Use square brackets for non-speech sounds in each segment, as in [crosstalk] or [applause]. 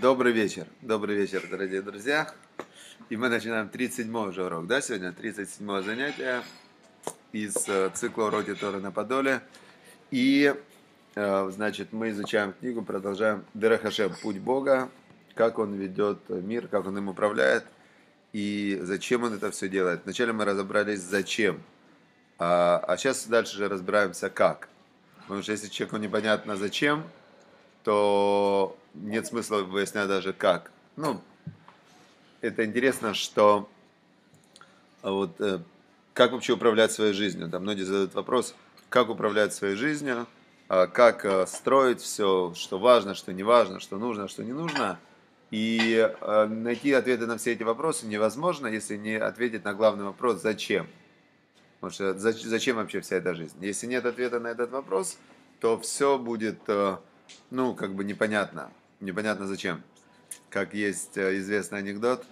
Добрый вечер, добрый вечер, дорогие друзья. И мы начинаем 37-й уже урок, да, сегодня 37-е занятие из э, цикла уроки Торы на Подоле. И, э, значит, мы изучаем книгу, продолжаем Дерахашем, Путь Бога, как он ведет мир, как он им управляет и зачем он это все делает. Вначале мы разобрались, зачем, а, а сейчас дальше же разбираемся, как. Потому что если человеку непонятно зачем, то нет смысла выяснять даже как. Ну, это интересно, что вот э, как вообще управлять своей жизнью. Там многие задают вопрос, как управлять своей жизнью, а как э, строить все, что важно, что не важно, что нужно, что не нужно. И э, найти ответы на все эти вопросы невозможно, если не ответить на главный вопрос «зачем?». Потому что зачем вообще вся эта жизнь? Если нет ответа на этот вопрос, то все будет, ну, как бы непонятно непонятно зачем. Как есть э, известный анекдот,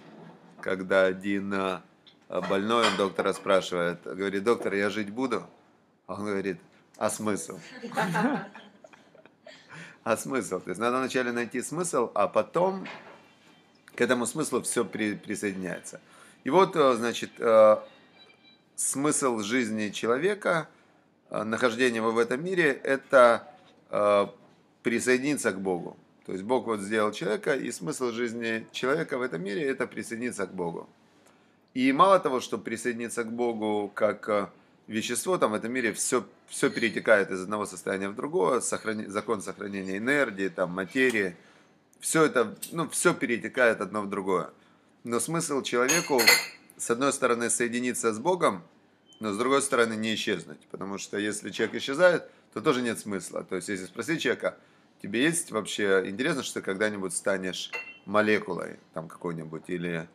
когда один э, больной, он доктора спрашивает, говорит, доктор, я жить буду? А он говорит, а смысл? А смысл? То есть надо вначале найти смысл, а потом к этому смыслу все при, присоединяется. И вот, э, значит, смысл жизни человека, нахождение его в этом мире, это присоединиться к Богу. То есть Бог вот сделал человека, и смысл жизни человека в этом мире – это присоединиться к Богу. И мало того, что присоединиться к Богу как э, вещество, там в этом мире все, все перетекает из одного состояния в другое, сохрани, закон сохранения энергии, там, материи, все это, ну, все перетекает одно в другое. Но смысл человеку, с одной стороны, соединиться с Богом, но с другой стороны, не исчезнуть. Потому что если человек исчезает, то тоже нет смысла. То есть, если спросить человека, Тебе есть вообще интересно, что ты когда-нибудь станешь молекулой там какой-нибудь или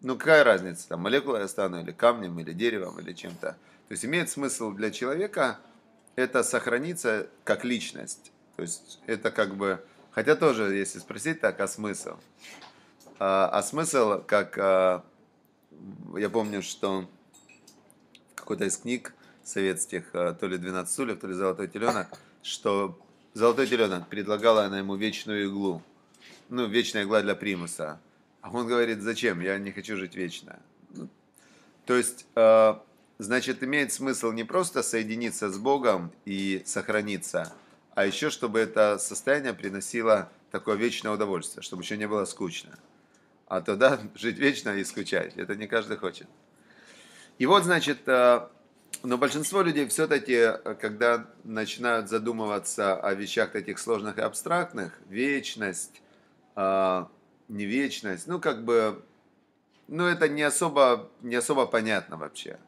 ну какая разница, там молекулой я стану или камнем, или деревом, или чем-то. То есть имеет смысл для человека это сохраниться как личность. То есть это как бы, хотя тоже, если спросить так, а смысл? А, а смысл, как а, я помню, что в какой-то из книг советских, а, то ли 12 стульев, то ли золотой теленок, что Золотой теленок, предлагала она ему вечную иглу. Ну, вечная игла для примуса. А он говорит, зачем? Я не хочу жить вечно. Ну, то есть, э, значит, имеет смысл не просто соединиться с Богом и сохраниться, а еще, чтобы это состояние приносило такое вечное удовольствие, чтобы еще не было скучно. А тогда [laughs] жить вечно и скучать, это не каждый хочет. И вот, значит, э, но большинство людей все-таки, э, когда начинают задумываться о вещах таких сложных и абстрактных, вечность, э, не вечность, ну как бы, ну это не особо, не особо понятно вообще.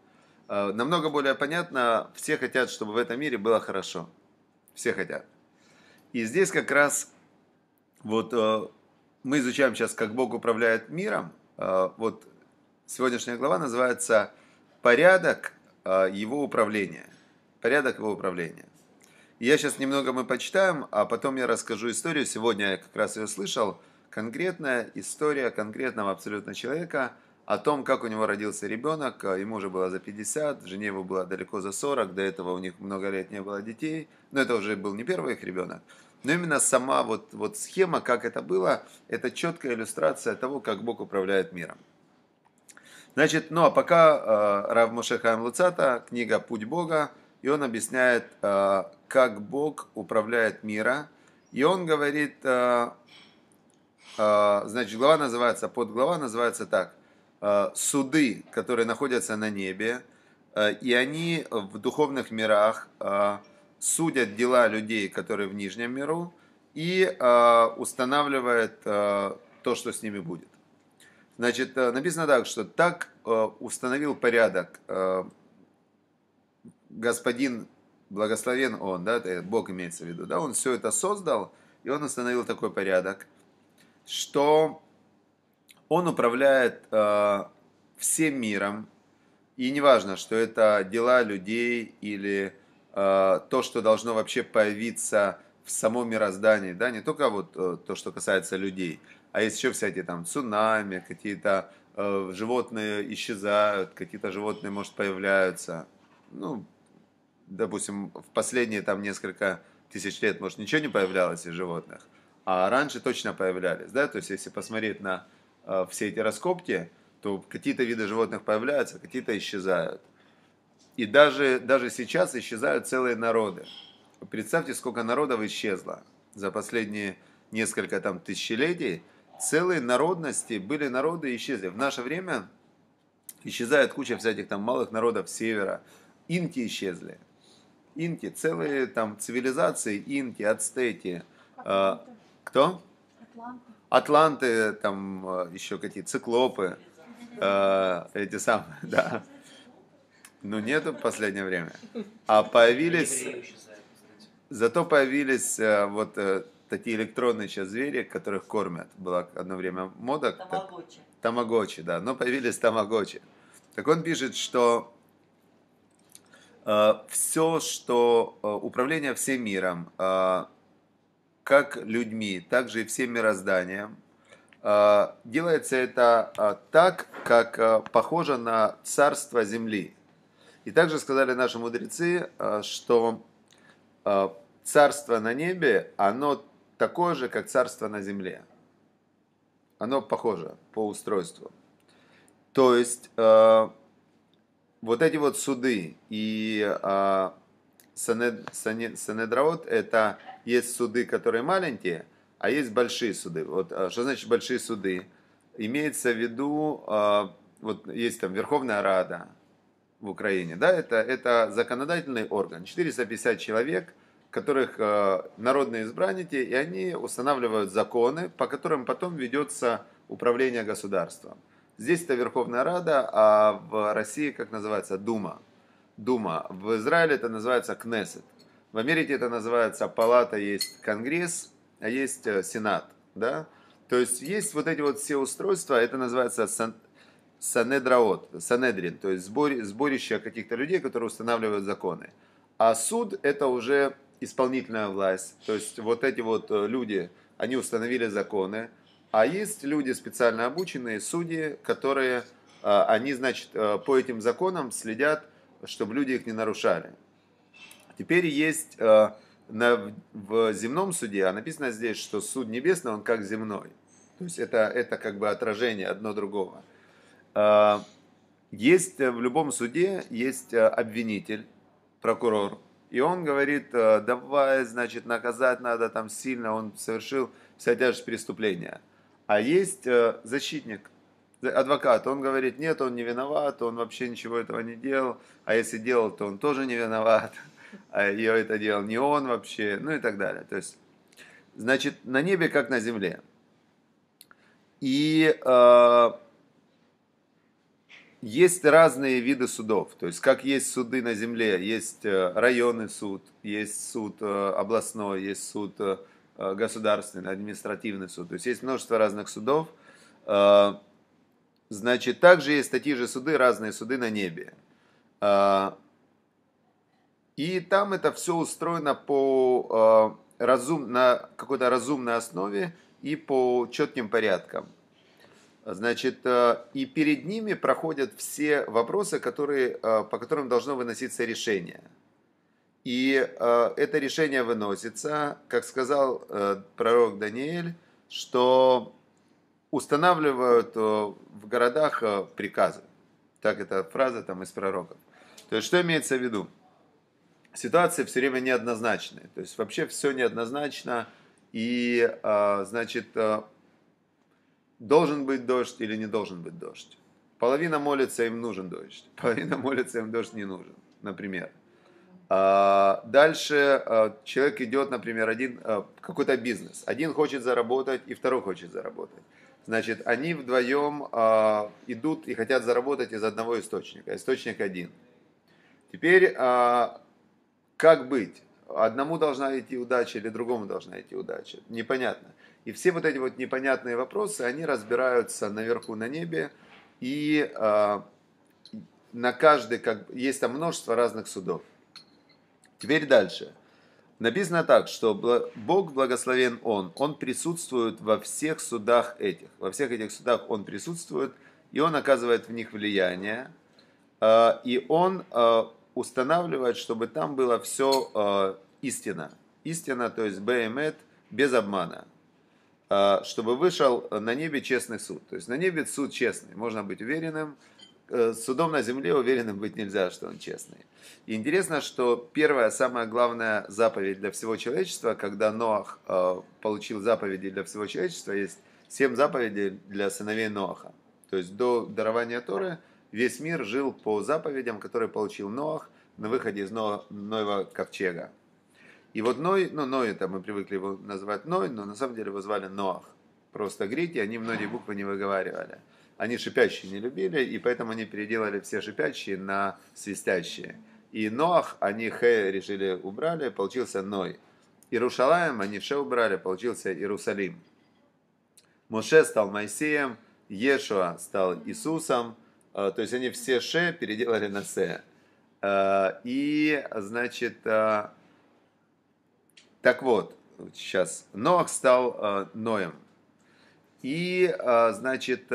Э, намного более понятно, все хотят, чтобы в этом мире было хорошо. Все хотят. И здесь как раз вот э, мы изучаем сейчас, как Бог управляет миром. Э, вот сегодняшняя глава называется «Порядок его управления, порядок его управления. Я сейчас немного мы почитаем, а потом я расскажу историю. Сегодня я как раз ее слышал. Конкретная история конкретного абсолютно человека о том, как у него родился ребенок. Ему уже было за 50, жене его было далеко за 40, до этого у них много лет не было детей. Но это уже был не первый их ребенок. Но именно сама вот, вот схема, как это было, это четкая иллюстрация того, как Бог управляет миром. Значит, ну а пока э, Рав Моше Хаим Луцата, книга «Путь Бога», и он объясняет, э, как Бог управляет мира. И он говорит, э, э, значит, глава называется, подглава называется так, э, «Суды, которые находятся на небе, э, и они в духовных мирах э, судят дела людей, которые в нижнем миру, и э, устанавливает э, то, что с ними будет. Значит, э, написано так, что так э, установил порядок э, господин, благословен он, да, это Бог имеется в виду, да, он все это создал, и он установил такой порядок, что он управляет всем миром, и неважно, что это дела людей или то, что должно вообще появиться в самом мироздании, да, не только вот то, что касается людей, а есть еще всякие там цунами, какие-то э, животные исчезают, какие-то животные, может, появляются. Ну, допустим, в последние там несколько тысяч лет, может, ничего не появлялось из животных. А раньше точно появлялись, да, то есть если посмотреть на э, все эти раскопки, то какие-то виды животных появляются, какие-то исчезают. И даже, даже сейчас исчезают целые народы. Представьте, сколько народов исчезло за последние несколько там тысячелетий. Целые народности были народы и исчезли. В наше время исчезает куча всяких там малых народов севера. Инки исчезли. Инки, целые там цивилизации, инки, ацтеки. Э, кто? Атланты. Атланты, там э, еще какие циклопы. Э, эти самые, [laughs] да. Ну, нету в последнее время. А появились... Зато появились э, вот э, такие электронные сейчас звери, которых кормят. Была одно время мода. Тамагочи. Тамагочи, да. Но появились тамагочи. Так он пишет, что э, все, что э, управление всем миром, э, как людьми, так же и всем мирозданием, э, делается это э, так, как э, похоже на царство земли. И также сказали наши мудрецы, э, что э, царство на небе, оно такое же, как царство на земле. Оно похоже по устройству. То есть э, вот эти вот суды и э, санед, санед, санедраот, это есть суды, которые маленькие, а есть большие суды. Вот э, что значит большие суды? Имеется в виду, э, вот есть там Верховная Рада в Украине, да, это, это законодательный орган, 450 человек, которых э, народные избранники, и они устанавливают законы, по которым потом ведется управление государством. Здесь это Верховная Рада, а в России, как называется, Дума. Дума. В Израиле это называется Кнессет. В Америке это называется Палата, есть Конгресс, а есть э, Сенат. Да? То есть есть вот эти вот все устройства, это называется сан, Санедраот, Санедрин, то есть сборище каких-то людей, которые устанавливают законы. А суд это уже исполнительная власть. То есть вот эти вот э, люди, они установили законы, а есть люди специально обученные, судьи, которые, э, они, значит, э, по этим законам следят, чтобы люди их не нарушали. Теперь есть на, в земном суде, а написано здесь, что суд небесный, он как земной. То есть это, это как бы отражение одно другого. Есть в любом суде, есть обвинитель, прокурор, и он говорит, «Э, давай, значит, наказать надо там сильно, он совершил вся тяжесть преступления. А есть э, защитник, адвокат, он говорит, нет, он не виноват, он вообще ничего этого не делал, а если делал, то он тоже не виноват, [laughs] а ее это делал не он вообще, ну и так далее. То есть, значит, на небе как на земле. И э, есть разные виды судов. То есть, как есть суды на земле, есть э, районный суд, есть суд э, областной, есть суд э, государственный, административный суд. То есть, есть множество разных судов. Значит, также есть такие же суды, разные суды на небе. И там это все устроено по разум, на какой-то разумной основе и по четким порядкам. Значит, э, и перед ними проходят все вопросы, которые, э, по которым должно выноситься решение. И э, это решение выносится, как сказал пророк Даниэль, что устанавливают в городах приказы. Так эта фраза там из пророков. То есть, что имеется в виду? Ситуация все время неоднозначная. То есть, вообще все неоднозначно. И, значит, должен быть дождь или не должен быть дождь. Половина молится, им нужен дождь. [laughs] Половина молится, им дождь не нужен, например. А, дальше а, человек идет, например, один а, какой-то бизнес. Один хочет заработать, и второй хочет заработать. Значит, они вдвоем идут и хотят заработать из одного источника. Источник один. Теперь, как быть? Одному должна идти удача или другому должна идти удача? Непонятно. И все вот эти вот непонятные вопросы, они разбираются наверху на небе, и э, на каждый, как, есть там множество разных судов. Теперь дальше. Написано так, что Бог благословен Он, Он присутствует во всех судах этих. Во всех этих судах Он присутствует, и Он оказывает в них влияние, э, и Он э, устанавливает, чтобы там было все истина. Истина, то есть БМЭТ, без обмана. Э, чтобы вышел на небе честный суд. То есть на небе суд честный, можно быть уверенным, э, судом на земле уверенным быть нельзя, что он честный. И интересно, что первая, самая главная заповедь для всего человечества, когда Ноах э, получил заповеди для всего человечества, есть семь заповедей для сыновей Ноаха. То есть до дарования Торы весь мир жил по заповедям, которые получил Ноах на выходе из Ноева ковчега. И вот Ной, ну Ной, это мы привыкли его называть Ной, но на самом деле его звали Ноах. Просто греки, они многие буквы не выговаривали. Они шипящие не любили, и поэтому они переделали все шипящие на свистящие. И Ноах, они Хэ решили убрали, получился Ной. Иерушалаем они все убрали, получился Иерусалим. Моше стал Моисеем, Ешуа стал Иисусом, э, то есть они все Ше переделали на Се. Э, и, значит, э, так вот, сейчас, Ноах стал Ноем. И, значит,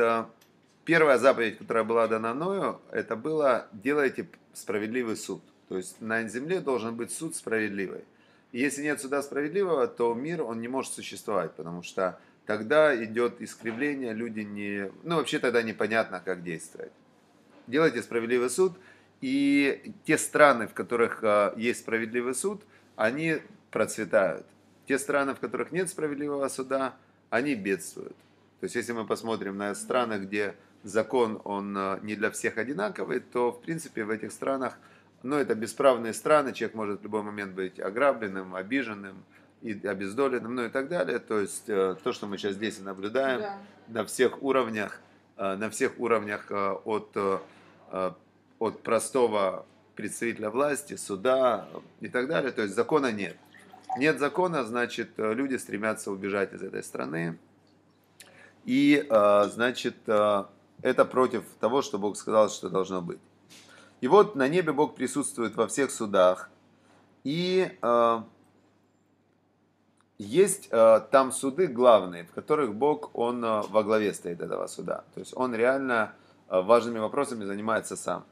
первая заповедь, которая была дана Ною, это было «делайте справедливый суд». То есть на земле должен быть суд справедливый. И если нет суда справедливого, то мир, он не может существовать, потому что тогда идет искривление, люди не... Ну, вообще тогда непонятно, как действовать. Делайте справедливый суд, и те страны, в которых а, есть справедливый суд, они процветают. Те страны, в которых нет справедливого суда, они бедствуют. То есть, если мы посмотрим на страны, где закон, он а, не для всех одинаковый, то, в принципе, в этих странах, ну, это бесправные страны, человек может в любой момент быть ограбленным, обиженным, и обездоленным, ну и так далее. То есть э, то, что мы сейчас здесь наблюдаем да. на всех уровнях, э, на всех уровнях э, от, от простого представителя власти, суда и так далее. То есть закона нет. Нет закона, значит, люди стремятся убежать из этой страны. И, значит, это против того, что Бог сказал, что должно быть. И вот на небе Бог присутствует во всех судах. И есть э, там суды главные, в которых Бог, Он э, во главе стоит этого суда. То есть Он реально э, важными вопросами занимается сам.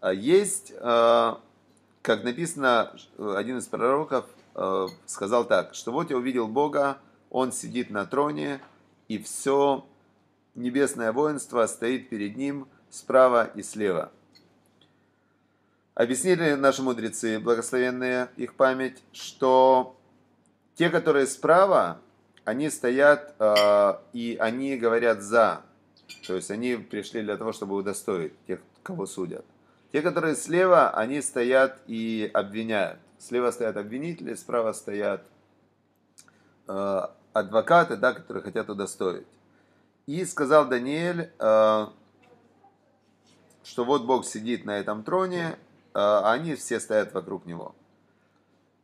Э, есть, э, как написано, один из пророков э, сказал так, что вот я увидел Бога, Он сидит на троне, и все небесное воинство стоит перед Ним справа и слева. Объяснили наши мудрецы, благословенные их память, что те, которые справа, они стоят э, и они говорят за. То есть они пришли для того, чтобы удостоить тех, кого судят. Те, которые слева, они стоят и обвиняют. Слева стоят обвинители, справа стоят э, адвокаты, да, которые хотят удостоить. И сказал Даниэль, э, что вот Бог сидит на этом троне, э, а они все стоят вокруг него.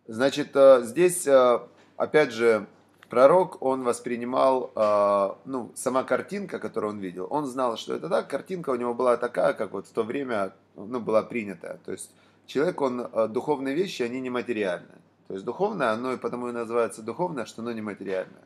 Значит, э, здесь э, опять же, пророк, он воспринимал, э, ну, сама картинка, которую он видел, он знал, что это так, картинка у него была такая, как вот в то время, ну, была принята. То есть человек, он, э, духовные вещи, они нематериальны. То есть духовное, оно и потому и называется духовное, что оно нематериальное.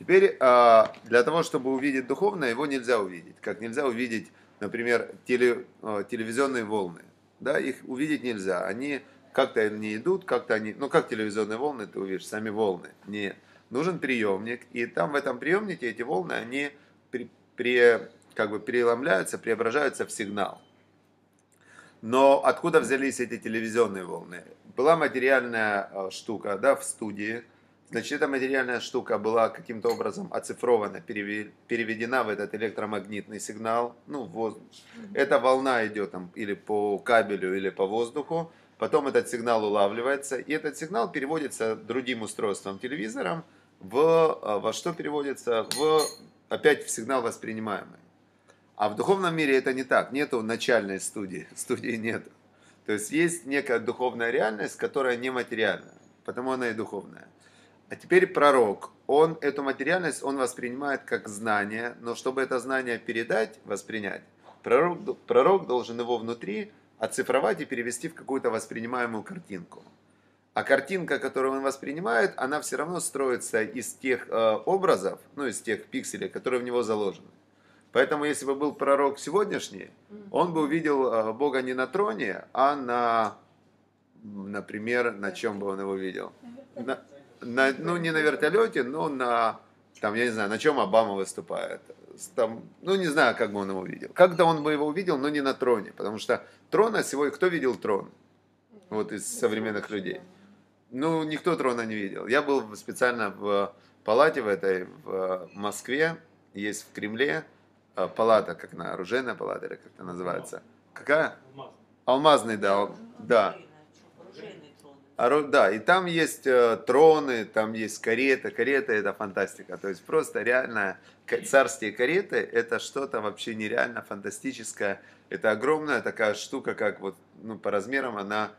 Теперь э, для того, чтобы увидеть духовное, его нельзя увидеть. Как нельзя увидеть, например, теле, э, телевизионные волны. Да, их увидеть нельзя. Они как-то они идут, как-то они, ну как телевизионные волны, ты увидишь, сами волны. Не, нужен приемник, и там в этом приемнике эти волны, они при, при, как бы переломляются, преображаются в сигнал. Но откуда взялись эти телевизионные волны? Была материальная э, штука да, в студии, значит, эта материальная штука была каким-то образом оцифрована, переведена в этот электромагнитный сигнал, ну, воздух. Эта волна идет там или по кабелю, или по воздуху, потом этот сигнал улавливается, и этот сигнал переводится другим устройством, телевизором, в, э, во что переводится? В, опять в сигнал воспринимаемый. А в духовном мире это не так, нету начальной студии, [laughs] студии нет. То есть есть некая духовная реальность, которая нематериальна, потому она и духовная. А теперь пророк, он эту материальность, он воспринимает как знание, но чтобы это знание передать, воспринять, пророк, пророк должен его внутри оцифровать и перевести в какую-то воспринимаемую картинку. А картинка, которую он воспринимает, она все равно строится из тех э, образов, ну, из тех пикселей, которые в него заложены. Поэтому, если бы был пророк сегодняшний, он бы увидел э, Бога не на троне, а на, например, на чем бы он его видел? На, на, ну, не на вертолете, но на там, я не знаю, на чем Обама выступает. Там, ну, не знаю, как бы он его видел. Как-то он бы его увидел, но не на троне, потому что трона сегодня, кто видел трон? Вот из современных людей. Ну, никто трона не видел. Я был специально в палате в этой, в Москве, есть в Кремле, палата, как на оружейная палата, или как это называется. Какая? Алмазный, да. Да. Да, и там есть э, троны, там есть карета. Карета это фантастика. То есть просто реально царские кареты это что-то вообще нереально фантастическое. Это огромная такая штука, как вот ну, по размерам она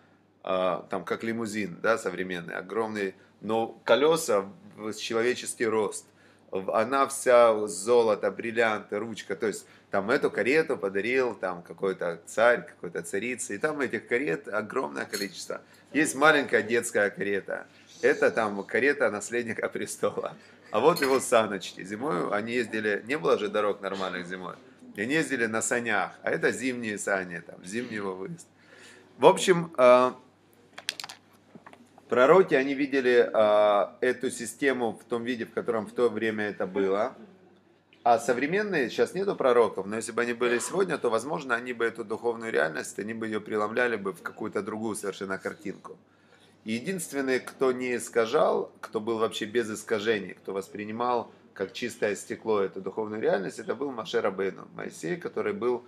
э, там как лимузин, да, современный, огромный, но колеса в человеческий рост. Она вся золото, бриллианты, ручка. То есть там эту карету подарил там какой-то царь, какой-то царица. И там этих карет огромное количество. Есть маленькая детская карета. Это там карета наследника престола. А вот его саночки. Зимой они ездили, не было же дорог нормальных зимой. И они ездили на санях. А это зимние сани, там, зимнего выезда. В общем, э, пророки, они видели э, эту систему в том виде, в котором в то время это было. А современные, сейчас нету пророков, но если бы они были сегодня, то, возможно, они бы эту духовную реальность, они бы ее преломляли бы в какую-то другую совершенно картинку. Единственный, кто не искажал, кто был вообще без искажений, кто воспринимал как чистое стекло эту духовную реальность, это был Маше Рабейну, Моисей, который был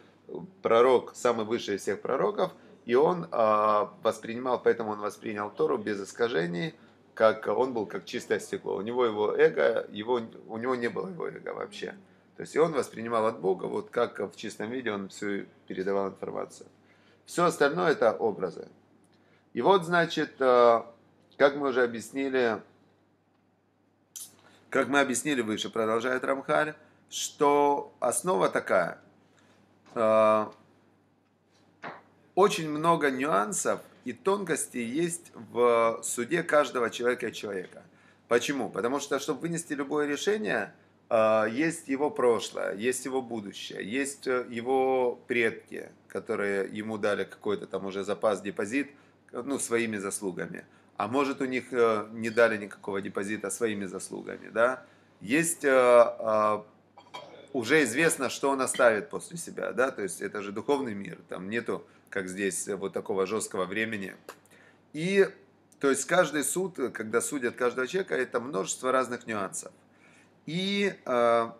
пророк, самый высший из всех пророков, и он э, воспринимал, поэтому он воспринял Тору без искажений – как он был как чистое стекло. У него его эго, его, у него не было его эго вообще. То есть и он воспринимал от Бога, вот как в чистом виде он всю передавал информацию. Все остальное это образы. И вот, значит, как мы уже объяснили, как мы объяснили выше, продолжает Рамхаль, что основа такая. Э, очень много нюансов и тонкости есть в суде каждого человека человека. Почему? Потому что, чтобы вынести любое решение, а, есть его прошлое, есть его будущее, есть э, его предки, которые ему дали какой-то там уже запас, депозит, ну, своими заслугами. А может, у них э, не дали никакого депозита своими заслугами, да? Есть э, уже известно, что он оставит после себя, да, то есть это же духовный мир, там нету как здесь, э, вот такого жесткого времени. И, то есть, каждый суд, когда судят каждого человека, это множество разных нюансов. И, э,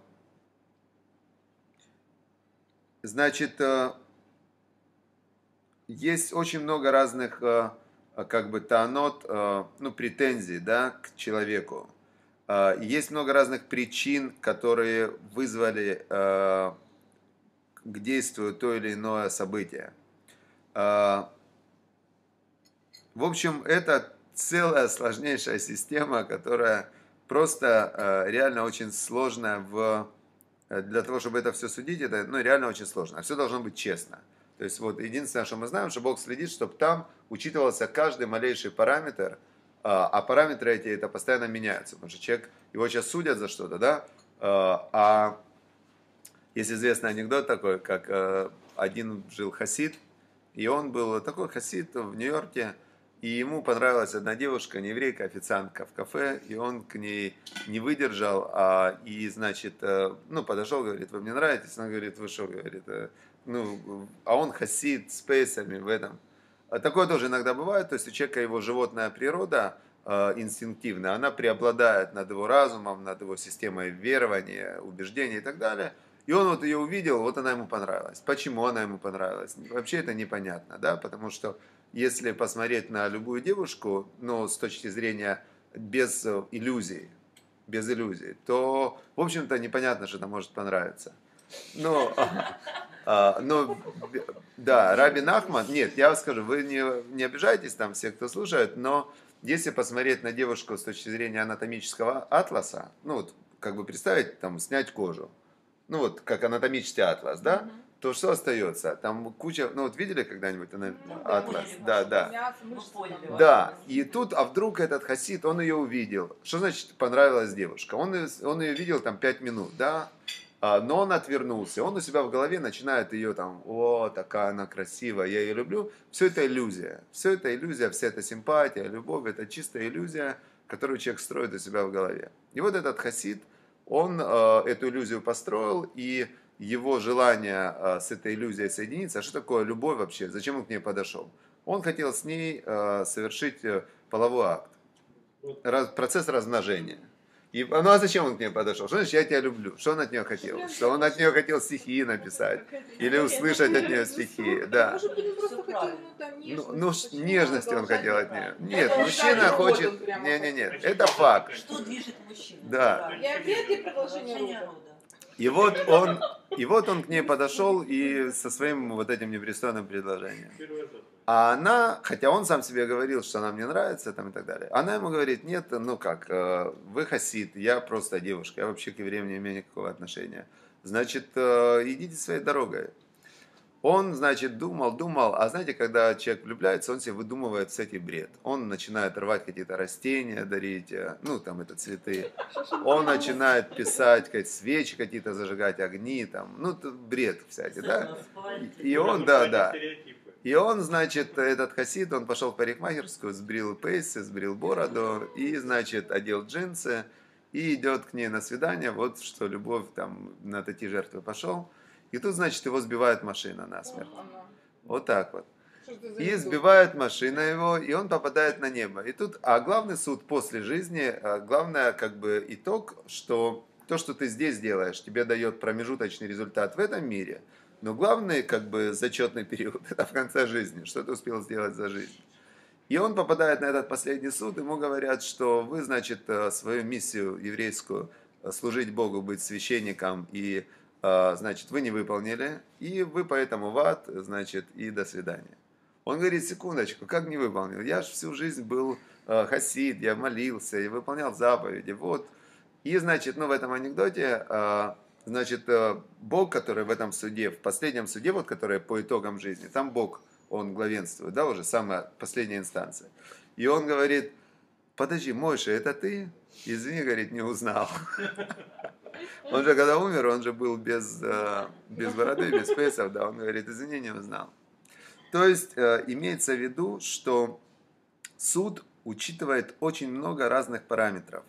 значит, э, есть очень много разных, как бы, таанот, ну, претензий, да, к человеку. Есть много разных причин, которые вызвали к действию то или иное событие. А, в общем, это целая сложнейшая система, которая просто а, реально очень сложная в... Э, для того, чтобы это все судить, это ну, реально очень сложно. Все должно быть честно. То есть вот единственное, что мы знаем, что Бог следит, чтобы там учитывался каждый малейший параметр, а, а параметры эти это постоянно меняются, потому что человек, его сейчас судят за что-то, да, а есть известный анекдот такой, как э, один жил хасид, и он был такой хасид в Нью-Йорке, и ему понравилась одна девушка, не еврейка, официантка в кафе, и он к ней не выдержал, а, и, значит, э, ну, подошел, говорит, вы мне нравитесь? Она говорит, вы что, говорит, э, ну, а он хасид с пейсами в этом. А такое тоже иногда бывает, то есть у человека его животная природа, э, инстинктивная, она преобладает над его разумом, над его системой верования, убеждений и так далее – и он вот ее увидел, вот она ему понравилась. Почему она ему понравилась? Вообще это непонятно, да, потому что если посмотреть на любую девушку, ну, с точки зрения без э, иллюзий, без иллюзий, то, в общем-то, непонятно, что это может понравиться. Но, а, но да, Раби Нахман, нет, я вам скажу, вы не, не обижайтесь там все, кто слушает, но если посмотреть на девушку с точки зрения анатомического атласа, ну вот, как бы представить, там, снять кожу, ну вот как анатомический атлас, да, угу. то что остается? Там куча, ну вот видели когда-нибудь ну, атлас? Да, да. Да, и тут, а вдруг этот хасид, он ее увидел. Что значит понравилась девушка? Он, он ее видел там пять минут, да, а, но он отвернулся, он у себя в голове начинает ее там, о, такая она красивая, я ее люблю. Все это иллюзия. Все это иллюзия, вся эта симпатия, любовь, это чистая иллюзия, которую человек строит у себя в голове. И вот этот хасид, Он э, эту иллюзию построил, и его желание э, с этой иллюзией соединиться, а что такое любовь вообще, зачем он к ней подошел? Он хотел с ней э, совершить половой акт, процесс размножения. И, ну а зачем он к ней подошел? Что значит я тебя люблю? Что он от нее хотел? Что он от нее хотел стихи написать? Или услышать от нее стихи? Да. Ну, ну нежности он хотел от нее. Нет, мужчина хочет... Не, не, нет, это факт. Что движет мужчину? Да. И ответ и продолжение рода. И вот он, и вот он к ней подошел и со своим вот этим непристойным предложением. А она, хотя он сам себе говорил, что она мне нравится там и так далее, она ему говорит, нет, ну как, э, вы хасид, я просто девушка, я вообще к евреям не имею никакого отношения. Значит, э, идите своей дорогой. Он, значит, думал, думал, а знаете, когда человек влюбляется, он себе выдумывает всякий бред. Он начинает рвать какие-то растения, дарить, э, ну, там, это цветы. Он начинает писать, как свечи какие-то зажигать, огни, там, ну, бред всякий, да. И он, да, да. И он, значит, этот хасид, он пошел в парикмахерскую, сбрил пейсы, сбрил бороду и, значит, одел джинсы и идет к ней на свидание. Вот что любовь там на такие жертвы пошел. И тут, значит, его сбивает машина насмерть. Вот так вот. И сбивает машина его, и он попадает на небо. И тут, а главный суд после жизни, а главное как бы итог, что то, что ты здесь делаешь, тебе дает промежуточный результат в этом мире, но главный как бы зачетный период, это в конце жизни, что ты успел сделать за жизнь. И он попадает на этот последний суд, ему говорят, что вы, значит, э, свою миссию еврейскую, служить Богу, быть священником и значит, вы не выполнили, и вы поэтому в ад, значит, и до свидания. Он говорит, секундочку, как не выполнил? Я же всю жизнь был э, хасид, я молился и выполнял заповеди, вот. И, значит, ну, в этом анекдоте, э, значит, Бог, который в этом суде, в последнем суде, вот, который по итогам жизни, там Бог, он главенствует, да, уже самая последняя инстанция. И он говорит, подожди, Мойша, это ты? Извини, говорит, не узнал. [laughs] Он же, когда умер, он же был без, э, без бороды, без пейсов, да, он говорит, извини, не узнал. То есть э, имеется в виду, что суд учитывает очень много разных параметров,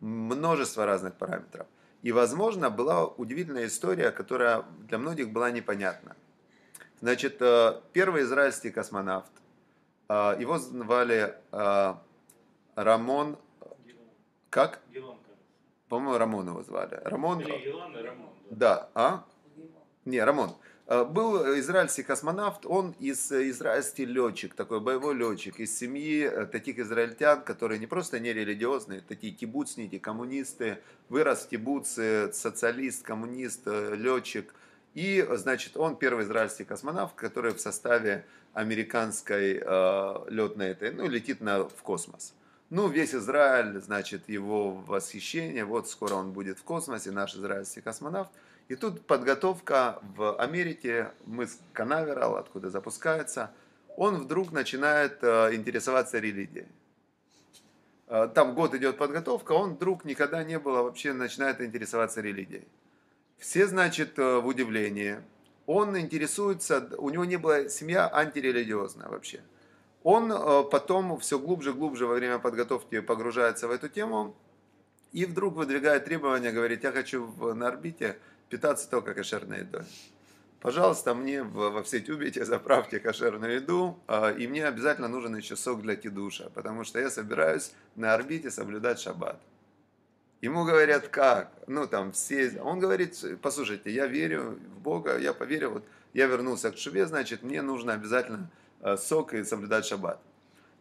множество разных параметров. И, возможно, была удивительная история, которая для многих была непонятна. Значит, э, первый израильский космонавт, его звали Рамон... Как? По-моему, Рамон его звали. Рамон... Или и Рамон. Да, а? Не, Рамон. Э, Был израильский космонавт, он из э, израильский летчик, такой боевой летчик, из семьи э, таких израильтян, которые не просто нерелигиозные, такие кибуцники, коммунисты, вырос в кибуце, социалист, коммунист, летчик. И, значит, он первый израильский космонавт, который в составе американской э, летной этой, ну, летит на, в космос. Ну, весь Израиль, значит, его восхищение, вот скоро он будет в космосе, наш израильский космонавт. И тут подготовка в Америке, мыс Канаверал, откуда запускается, он вдруг начинает э, интересоваться религией. Э, там год идет подготовка, он вдруг никогда не было, вообще начинает интересоваться религией. Все, значит, э, в удивлении. Он интересуется, у него не была семья антирелигиозная вообще. Он э, потом все глубже глубже во время подготовки погружается в эту тему и вдруг выдвигает требования, говорит, я хочу на орбите питаться только кошерной едой. Пожалуйста, мне во все тюбите заправьте кошерную еду, а, и мне обязательно нужен еще сок для кидуша, потому что я собираюсь на орбите соблюдать шаббат. Ему говорят, как? Ну, там все... Он говорит, послушайте, я верю в Бога, я поверил, вот я вернулся к шубе, значит, мне нужно обязательно сок и соблюдать шаббат.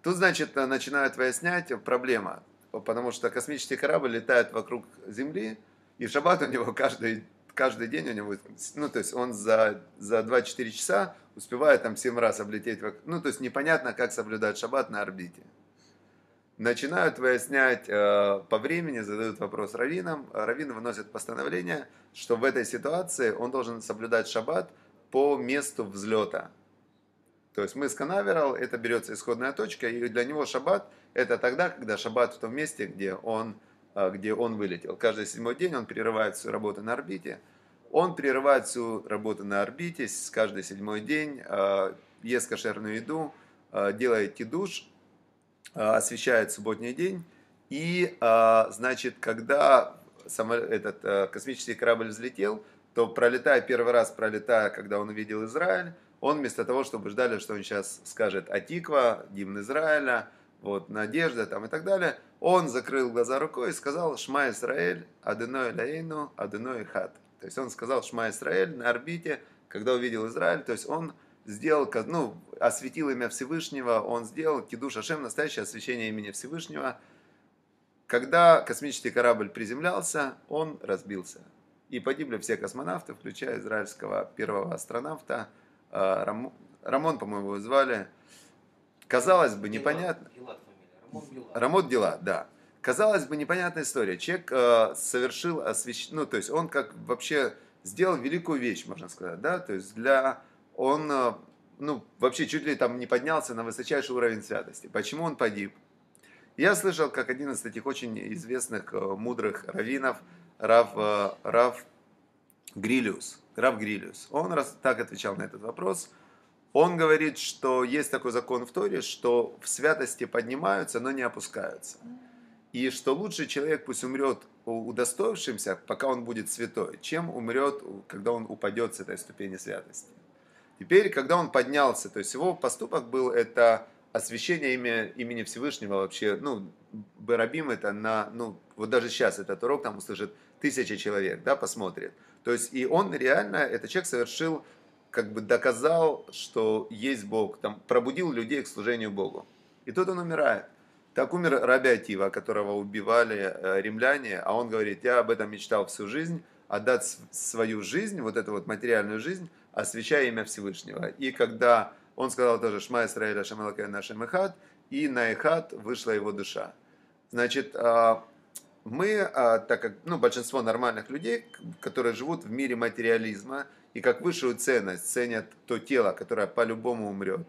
Тут, значит, э, начинают выяснять проблема, потому что космический корабль летает вокруг Земли, и шаббат у него каждый, каждый день у него, ну, то есть он за, за 24 часа успевает там 7 раз облететь, ну, то есть непонятно, как соблюдать шаббат на орбите. Начинают выяснять э, по времени, задают вопрос раввинам, раввины выносят постановление, что в этой ситуации он должен соблюдать шаббат по месту взлета – то есть мы с Канаверал, это берется исходная точка, и для него шаббат это тогда, когда шаббат в том месте, где он, а, где он вылетел. Каждый седьмой день он прерывает всю работу на орбите. Он прерывает всю работу на орбите с каждый седьмой день, а, ест кошерную еду, а, делает кидуш, освещает субботний день. И, значит, когда этот космический корабль взлетел, то пролетая первый раз, пролетая, когда он увидел Израиль, он вместо того, чтобы ждали, что он сейчас скажет Атиква, гимн Израиля, вот, Надежда там и так далее, он закрыл глаза рукой и сказал Шма Исраэль, Аденой Лаэйну, Аденой Хат. То есть он сказал Шма Исраэль на орбите, когда увидел Израиль, то есть он сделал, ну, осветил имя Всевышнего, он сделал Кидуш Ашем, настоящее освящение имени Всевышнего. Когда космический корабль приземлялся, он разбился. И погибли все космонавты, включая израильского первого астронавта – а, Рамон, Рамон по-моему, его звали. Казалось бы, непонятно. Рамон Дела, да. Казалось бы, непонятная история. Человек э, совершил освящение, ну, то есть он как вообще сделал великую вещь, можно сказать, да, то есть для, он, э, ну, вообще чуть ли там не поднялся на высочайший уровень святости. Почему он погиб? Я слышал, как один из таких очень известных, э, мудрых раввинов, Рав, э, Рав Грилиус, Рав Грилиус, он раз так отвечал на этот вопрос. Он говорит, что есть такой закон в Торе, что в святости поднимаются, но не опускаются. И что лучше человек пусть умрет удостоившимся, пока он будет святой, чем умрет, когда он упадет с этой ступени святости. Теперь, когда он поднялся, то есть его поступок был это освящение имя, имени Всевышнего вообще, ну, Барабим это на, ну, вот даже сейчас этот урок там услышит тысяча человек, да, посмотрит. То есть и он реально, этот человек совершил, как бы доказал, что есть Бог, там, пробудил людей к служению Богу. И тут он умирает. Так умер Раби Атива, которого убивали э, римляне, а он говорит, я об этом мечтал всю жизнь, отдать свою жизнь, вот эту вот материальную жизнь, освящая имя Всевышнего. И когда он сказал тоже «Шма Исраэля Шамалакай нашим Эхад», и на Эхад вышла его душа. Значит, а, мы, а, так как ну, большинство нормальных людей, которые живут в мире материализма и как высшую ценность ценят то тело, которое по-любому умрет.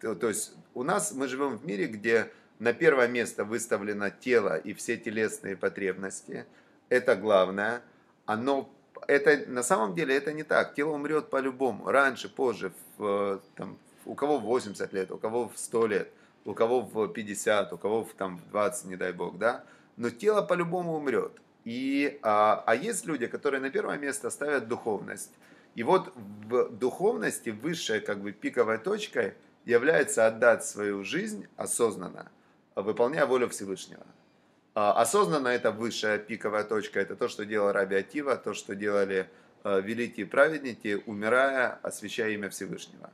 То, то есть у нас мы живем в мире, где на первое место выставлено тело и все телесные потребности. Это главное. Оно это на самом деле это не так. Тело умрет по-любому. Раньше, позже, в, там, у кого в 80 лет, у кого в 100 лет, у кого в 50, у кого в, там, в 20, не дай бог, да но тело по-любому умрет. И, а, а есть люди, которые на первое место ставят духовность. И вот в духовности высшая как бы пиковой точкой является отдать свою жизнь осознанно, выполняя волю Всевышнего. А, осознанно это высшая пиковая точка, это то, что делал Раби Атива, то, что делали а, великие праведники, умирая, освящая имя Всевышнего.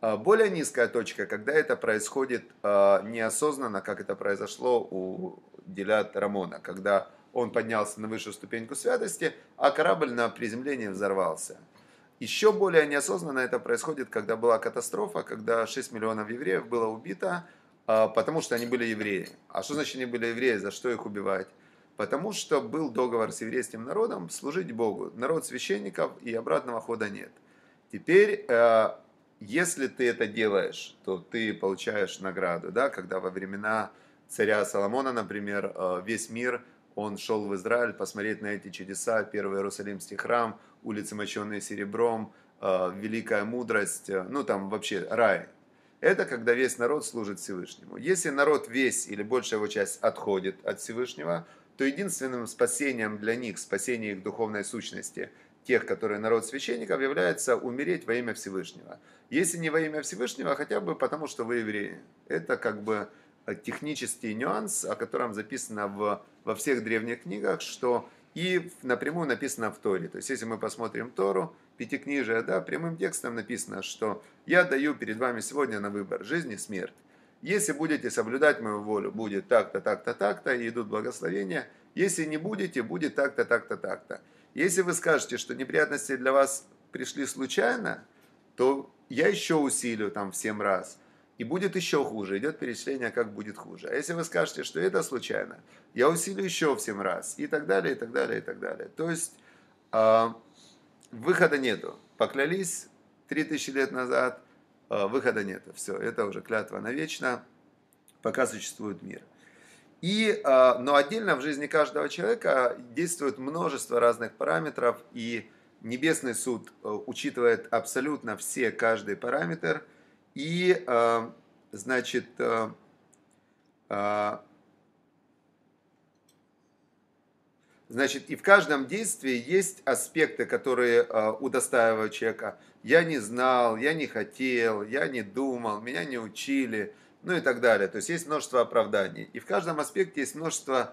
А, более низкая точка, когда это происходит неосознанно, как это произошло у Делят Рамона, когда он поднялся на высшую ступеньку святости, а корабль на приземлении взорвался. Еще более неосознанно это происходит, когда была катастрофа, когда 6 миллионов евреев было убито, а, потому что они были евреи. А что значит они были евреи, за что их убивать? Потому что был договор с еврейским народом служить Богу. Народ священников и обратного хода нет. Теперь, э, если ты это делаешь, то ты получаешь награду, да, когда во времена царя Соломона, например, э, весь мир, он шел в Израиль посмотреть на эти чудеса, первый Иерусалимский храм, улицы, мощенные серебром, э, великая мудрость, э, ну там вообще рай. Это когда весь народ служит Всевышнему. Если народ весь или большая его часть отходит от Всевышнего, то единственным спасением для них, спасение их духовной сущности, тех, которые народ священников, является умереть во имя Всевышнего. Если не во имя Всевышнего, хотя бы потому, что вы евреи. Это как бы технический нюанс, о котором записано в, во всех древних книгах, что и напрямую написано в Торе. То есть, если мы посмотрим Тору, пятикнижие, да, прямым текстом написано, что «Я даю перед вами сегодня на выбор жизнь и смерть. Если будете соблюдать мою волю, будет так-то, так-то, так-то, и идут благословения. Если не будете, будет так-то, так-то, так-то. Если вы скажете, что неприятности для вас пришли случайно, то я еще усилю там в 7 раз – и будет еще хуже. Идет перечисление, как будет хуже. А если вы скажете, что это случайно, я усилю еще в 7 раз. И так далее, и так далее, и так далее. То есть э, выхода нету. Поклялись 3000 лет назад, э, выхода нету. Все, это уже клятва навечно, пока существует мир. И, э, но отдельно в жизни каждого человека действует множество разных параметров, и Небесный суд э, учитывает абсолютно все, каждый параметр – и, э, значит, э, э, Значит, и в каждом действии есть аспекты, которые удостаивают человека. Я не знал, я не хотел, я не думал, меня не учили, ну и так далее. То есть есть множество оправданий. И в каждом аспекте есть множество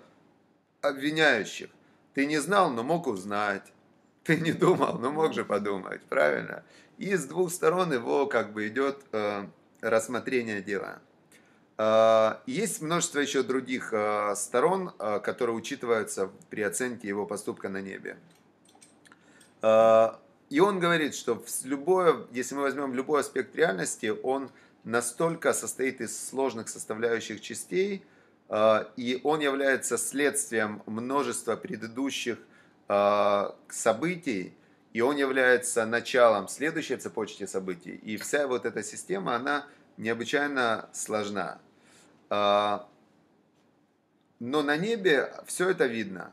обвиняющих. Ты не знал, но мог узнать. Ты не думал, но мог же подумать, правильно? И с двух сторон его как бы идет э, рассмотрение дела. Э, есть множество еще других э, сторон, э, которые учитываются при оценке его поступка на небе. Э, и он говорит, что любое, если мы возьмем любой аспект реальности, он настолько состоит из сложных составляющих частей, э, и он является следствием множества предыдущих э, событий, и он является началом следующей цепочки событий. И вся вот эта система, она необычайно сложна. А, но на небе все это видно.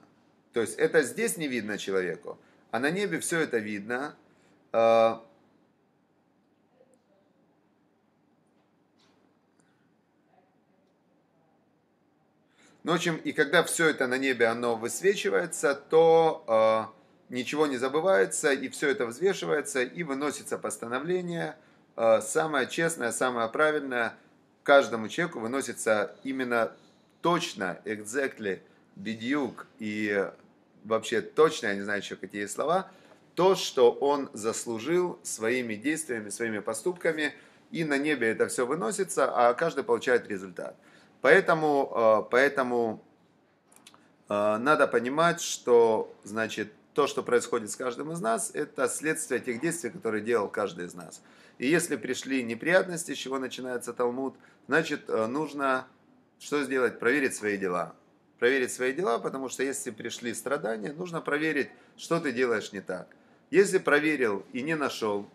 То есть это здесь не видно человеку, а на небе все это видно. А, ну, в общем, и когда все это на небе, оно высвечивается, то ничего не забывается, и все это взвешивается, и выносится постановление, э, самое честное, самое правильное, каждому человеку выносится именно точно, exactly, бедюк, и вообще точно, я не знаю еще какие слова, то, что он заслужил своими действиями, своими поступками, и на небе это все выносится, а каждый получает результат. Поэтому, э, поэтому э, надо понимать, что, значит, то, что происходит с каждым из нас, это следствие тех действий, которые делал каждый из нас. И если пришли неприятности, с чего начинается Талмуд, значит, э, нужно что сделать? Проверить свои дела. Проверить свои дела, потому что если пришли страдания, нужно проверить, что ты делаешь не так. Если проверил и не нашел,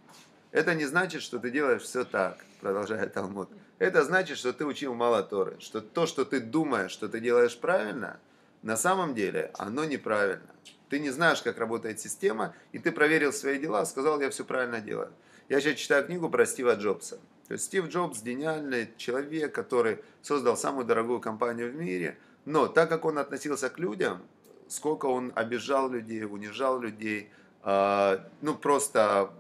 это не значит, что ты делаешь все так, продолжает Талмуд. Это значит, что ты учил мало Торы, что то, что ты думаешь, что ты делаешь правильно, на самом деле оно неправильно. Ты не знаешь, как работает система, и ты проверил свои дела, сказал, я все правильно делаю. Я сейчас читаю книгу про Стива Джобса. То есть Стив Джобс гениальный человек, который создал самую дорогую компанию в мире, но так как он относился к людям, сколько он обижал людей, унижал людей, а, ну просто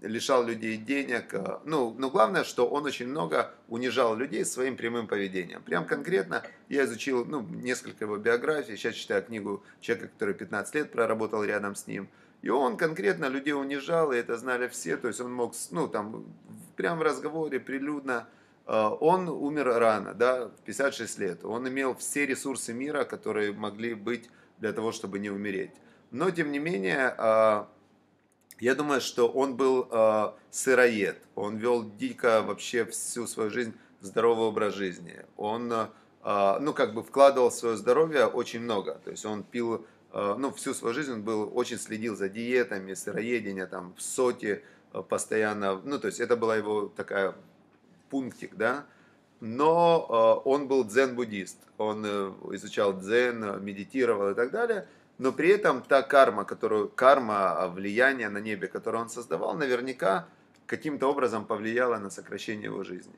лишал людей денег. Э, ну, но главное, что он очень много унижал людей своим прямым поведением. Прям конкретно я изучил ну, несколько его биографий. Сейчас читаю книгу человека, который 15 лет проработал рядом с ним. И он конкретно людей унижал, и это знали все. То есть он мог, ну, там, прямо в разговоре, прилюдно. Э, он умер рано, да, в 56 лет. Он имел все ресурсы мира, которые могли быть для того, чтобы не умереть. Но, тем не менее, э, я думаю, что он был э, сыроед. Он вел дико вообще всю свою жизнь здоровый образ жизни. Он, э, ну, как бы вкладывал в свое здоровье очень много. То есть он пил, э, ну, всю свою жизнь он был, очень следил за диетами, сыроедение, там, в соте э, постоянно. Ну, то есть это была его такая пунктик, да. Но э, он был дзен-буддист. Он э, изучал дзен, медитировал и так далее – но при этом та карма, которую, карма, а, влияние на небе, которое он создавал, наверняка каким-то образом повлияло на сокращение его жизни.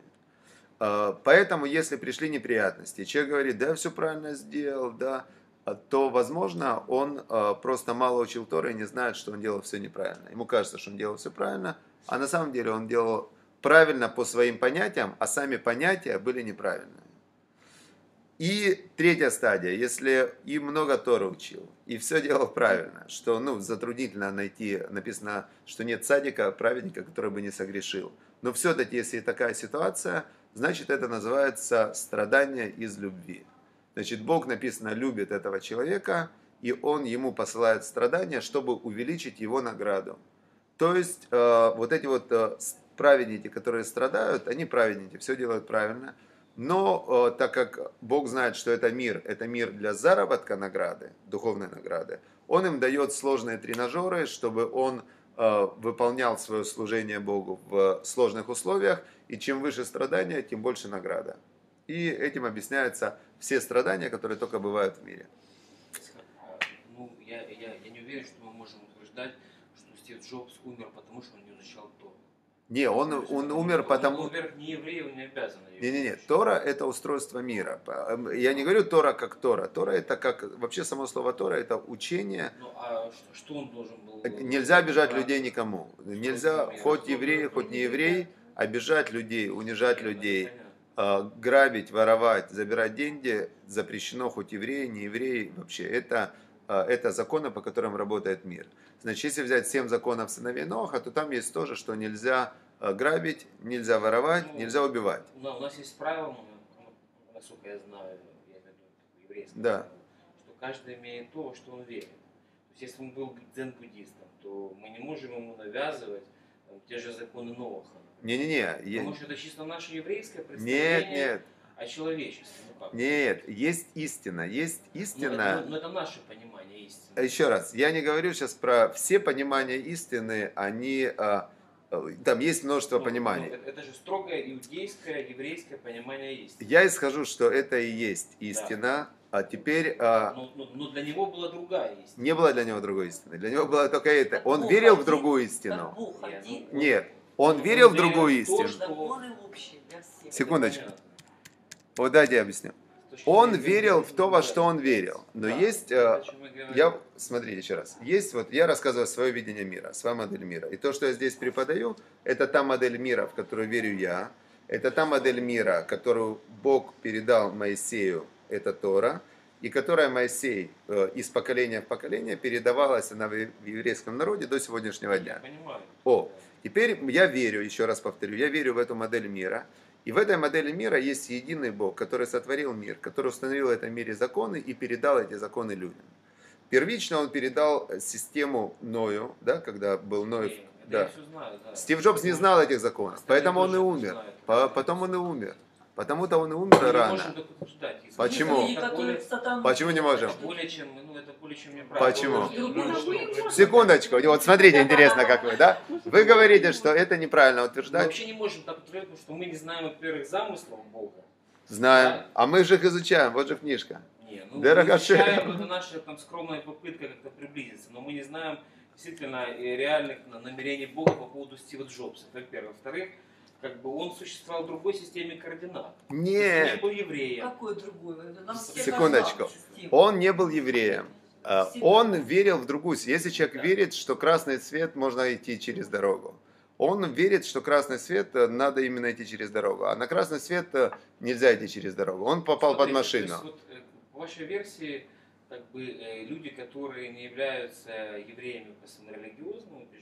А, поэтому, если пришли неприятности, человек говорит, да, я все правильно сделал, да, а, то, возможно, он просто мало учил Торы и не знает, что он делал все неправильно. Ему кажется, что он делал все правильно, а на самом деле он делал правильно по своим понятиям, а сами понятия были неправильные. И третья стадия, если и много Тора учил, и все делал правильно, что ну, затруднительно найти, написано, что нет садика, праведника, который бы не согрешил. Но все-таки, если такая ситуация, значит это называется страдание из любви. Значит, Бог, написано, любит этого человека, и Он ему посылает страдания, чтобы увеличить его награду. То есть, э, вот эти вот э, праведники, которые страдают, они праведники, все делают правильно – но э, так как Бог знает, что это мир, это мир для заработка награды, духовной награды, Он им дает сложные тренажеры, чтобы он э, выполнял свое служение Богу в сложных условиях, и чем выше страдания, тем больше награда. И этим объясняются все страдания, которые только бывают в мире. Ну, я, я, я не уверен, что мы можем утверждать, что Стив Джобс умер, потому что не. Не, он, он умер потому... Он умер не еврей, он не обязан. Не-не-не. Тора – это устройство мира. Я не говорю Тора как Тора. Тора – это как... Вообще само слово Тора – это учение. Ну, а что, что он должен был... Нельзя обижать людей никому. Нельзя, хоть еврей, хоть не еврей, обижать людей, унижать людей. А, грабить, воровать, забирать деньги запрещено хоть евреи, не евреи. Вообще это, это законы, по которым работает мир. Значит, если взять семь законов сыновей Ноха, то там есть тоже, что нельзя а, грабить, нельзя воровать, Ну, нельзя убивать. Нас, у нас есть правило, ну, насколько я знаю, я имею в виду еврейское Да. правило, что каждый имеет то, что он верит. То есть если он был дзен-буддистом, то мы не можем ему навязывать там, те же законы Ноаха. Не-не-не, Потому что это чисто наше еврейское нет, представление нет, о человечестве. Ну, как? нет, есть истина, есть Ну, истина. это, ну, это наше понимание истины. Еще раз, я не говорю сейчас про все понимания истины, они, а, а, там есть множество Ну, пониманий. ну, это, это же строгое иудейское, еврейское понимание истины. Я исхожу, что это и есть истина, а теперь а, Но, но- но для него была другая истина. не было для него другой истины. Для него было только это. Так Он Бог верил в один, другую Так истину. Бог Нет, один. ну, Нет, он Он верил в верил другую в то, истину. что-. Секундочку. Вот дайте я объясню. Он верил в то, во что он верил. Но Да, есть, говорим. я, смотрите еще раз, есть вот, я рассказываю свое видение мира, свою модель мира. И то, что я здесь преподаю, это та модель мира, в которую верю я. Это та модель мира, которую Бог передал Моисею, это Тора, и которая Моисей э, из поколения в поколение передавалась она в еврейском народе до сегодняшнего Я дня. понимаю. О, теперь я верю, еще раз повторю, я верю в эту модель мира. И в этой модели мира есть единый Бог, который сотворил мир, который установил в этом мире законы и передал эти законы людям. Первично он передал э, систему Ною, да, когда был. Это да. знаю, да. Стив Джобс не знал этих законов, поэтому он и умер. Потом он и умер. Потому-то он и умер Мы не рано. можем так утверждать. Если Почему? Более- Почему не можем? это более чем, ну, это более чем неправильно. Почему? Ну, Секундочку, вот смотрите, интересно, как вы, да? Вы говорите, что это неправильно Мы утверждать. вообще не можем так утверждать, потому что мы не знаем, во-первых, замыслов Бога. Знаем. А мы же их изучаем, вот же книжка. Не, ну, Дорого мы изучаем, это наша там, скромная попытка как-то приблизиться, но мы не знаем действительно реальных на- намерений Бога по поводу Стива Джобса, это во-первых. Во-вторых, как бы он существовал в другой системе координат. То есть Он не Нет, был евреем. Какой другой? Нам Секундочку. он не был евреем. А, Он верил в другую. Если человек Да. верит, что красный цвет можно идти через дорогу, он верит, что красный свет э, надо именно идти через дорогу, а на красный свет э, нельзя идти через дорогу. Он попал под Смотрите, машину. то есть вот, э, по вашей версии, как бы э, люди, которые не являются евреями по убеждениям, да,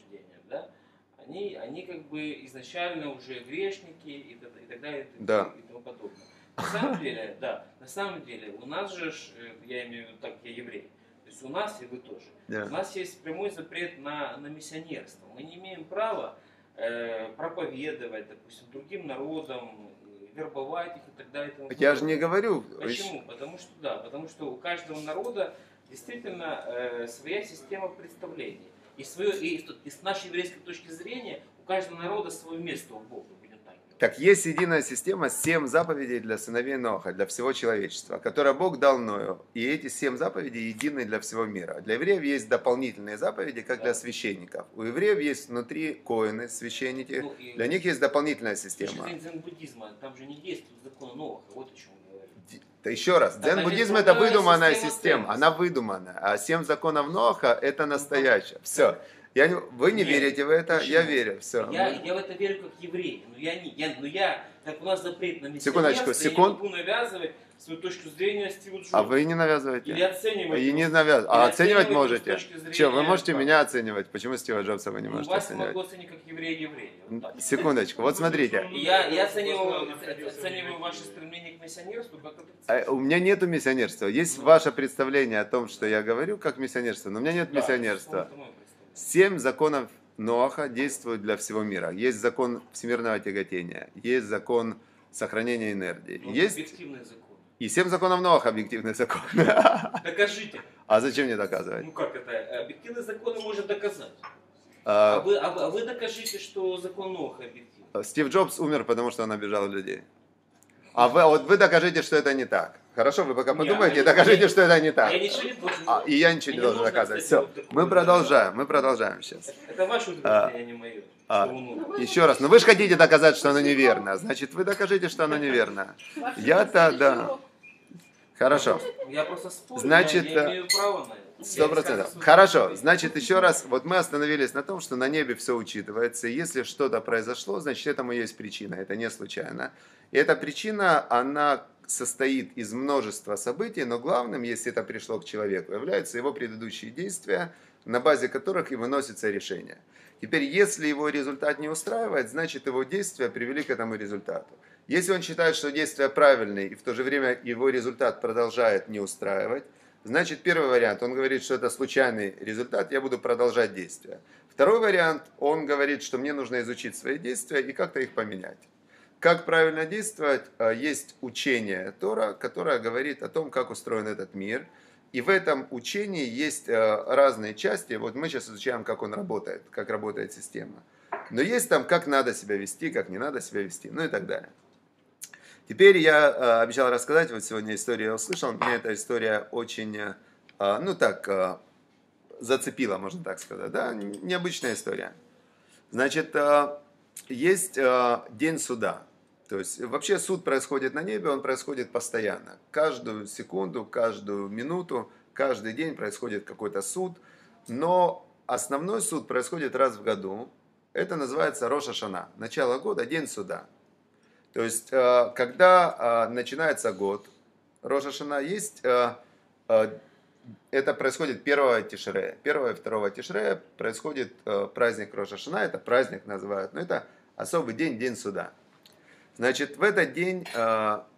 они, они как бы изначально уже грешники и, и так далее и, Да. и тому подобное. На самом деле, [laughs] да, на самом деле у нас же, э, я имею в виду так, я еврей, то есть у нас и вы тоже, у Да. нас есть прямой запрет на, на миссионерство. Мы не имеем права э, проповедовать, допустим, другим народам, э, вербовать их и так далее. и тому Я же не говорю. Почему? Потому что да, потому что у каждого народа действительно э, своя система представлений. И, свое, и, и с нашей еврейской точки зрения у каждого народа свое место у Бога, так есть единая система, семь заповедей для сыновей Ноха, для всего человечества, которое Бог дал Ною. И эти семь заповедей едины для всего мира. Для евреев есть дополнительные заповеди, как для Да. священников. У евреев есть внутри коины, священники. Ну, и Для них есть дополнительная с точки система. зрения там же не действует закон Ноаха, вот о чем Да еще раз, дзен-буддизм это выдуманная система система, она выдуманная. А семь законов Ноха это настоящее. Все. Я не, вы не Нет. верите в это, я Почему? верю. Все. Я, я в это верю как еврей, но я, не, я, но я, как у нас запрет на Секундочку, я секунд. не могу навязывать свою точку зрения Стиву Джобсу. А вы не навязываете? Или оценивать. И не навязывать. А оценивать можете. зрения Че, вы можете как? меня оценивать? Почему Стива Джобса вы не Ну, можете вас оценивать? могу оценить как еврей еврея. Вот. Секундочку, вот смотрите. Я, я оцениваю, оцениваю ваше стремление к миссионерству как. А, У меня нету миссионерства. Есть ваше представление о том, что я говорю как миссионерство, но у меня нет Да, миссионерства. это. Семь законов Ноаха действуют для всего мира. Есть закон всемирного тяготения, есть закон сохранения энергии, Ну, есть Объективный закон. и семь законов Ноаха объективный закон. [laughs] Докажите. А зачем мне доказывать? Ну как это? Объективный закон можно доказать. А А, вы, а а вы докажите, что закон Ноха объективный. Стив Джобс умер, потому что он обижал людей. А вы, вот вы докажите, что это не так. Хорошо, вы пока Не, подумайте докажите, я- что это не так. Я ничего не должен. А, и я ничего не должен доказывать. Все, мы продолжаем, мы продолжаем сейчас. Это ваше А, утверждение, а не мое. а. Еще раз, ну вы же хотите доказать, что оно неверно. Значит, вы докажите, что оно неверно. Я-то, да. Хорошо. Я просто спорю, Значит, я, э, имею право на это. Сто процентов. Хорошо. Значит, еще раз, вот мы остановились на том, что на небе все учитывается. И Если что-то произошло, значит, этому есть причина. Это не случайно. И эта причина, она состоит из множества событий, но главным, если это пришло к человеку, являются его предыдущие действия, на базе которых и выносится решение. Теперь, если его результат не устраивает, значит, его действия привели к этому результату. Если он считает, что действия правильные, и в то же время его результат продолжает не устраивать, Значит, первый вариант, он говорит, что это случайный результат, я буду продолжать действия. Второй вариант, он говорит, что мне нужно изучить свои действия и как-то их поменять. Как правильно действовать? А, Есть учение Тора, которое говорит о том, как устроен этот мир. И в этом учении есть э, разные части. Вот мы сейчас изучаем, как он работает, как работает система. Но есть там, как надо себя вести, как не надо себя вести, ну и так далее. Теперь я э, обещал рассказать, вот сегодня историю услышал, меня эта история очень, э, ну так, э, зацепила, можно так сказать, да, необычная история. Значит, есть день суда, то есть вообще суд происходит на небе, он происходит постоянно, каждую секунду, каждую минуту, каждый день происходит какой-то суд, но основной суд происходит раз в году, это называется Роша Шана, начало года, день суда. То есть, э, когда э, начинается год, Роша Шана есть, э, это происходит 1 Тишрея. 1 и 2 Тишрея происходит праздник Роша Шана, это праздник называют, но это особый день, день суда. Значит, в этот день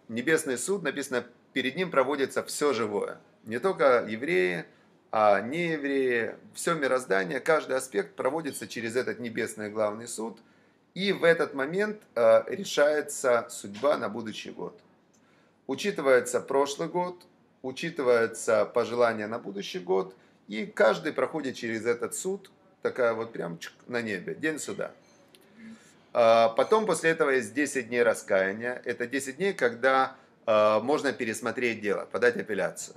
небесный суд, написано, перед ним проводится все живое. Не только евреи, а не евреи, все мироздание, каждый аспект проводится через этот небесный главный суд – и в этот момент э, решается судьба на будущий год. Учитывается прошлый год, учитывается пожелания на будущий год, и каждый проходит через этот суд, такая вот прям чик, на небе, день суда. А, Потом после этого есть 10 дней раскаяния. Это 10 дней, когда э, можно пересмотреть дело, подать апелляцию.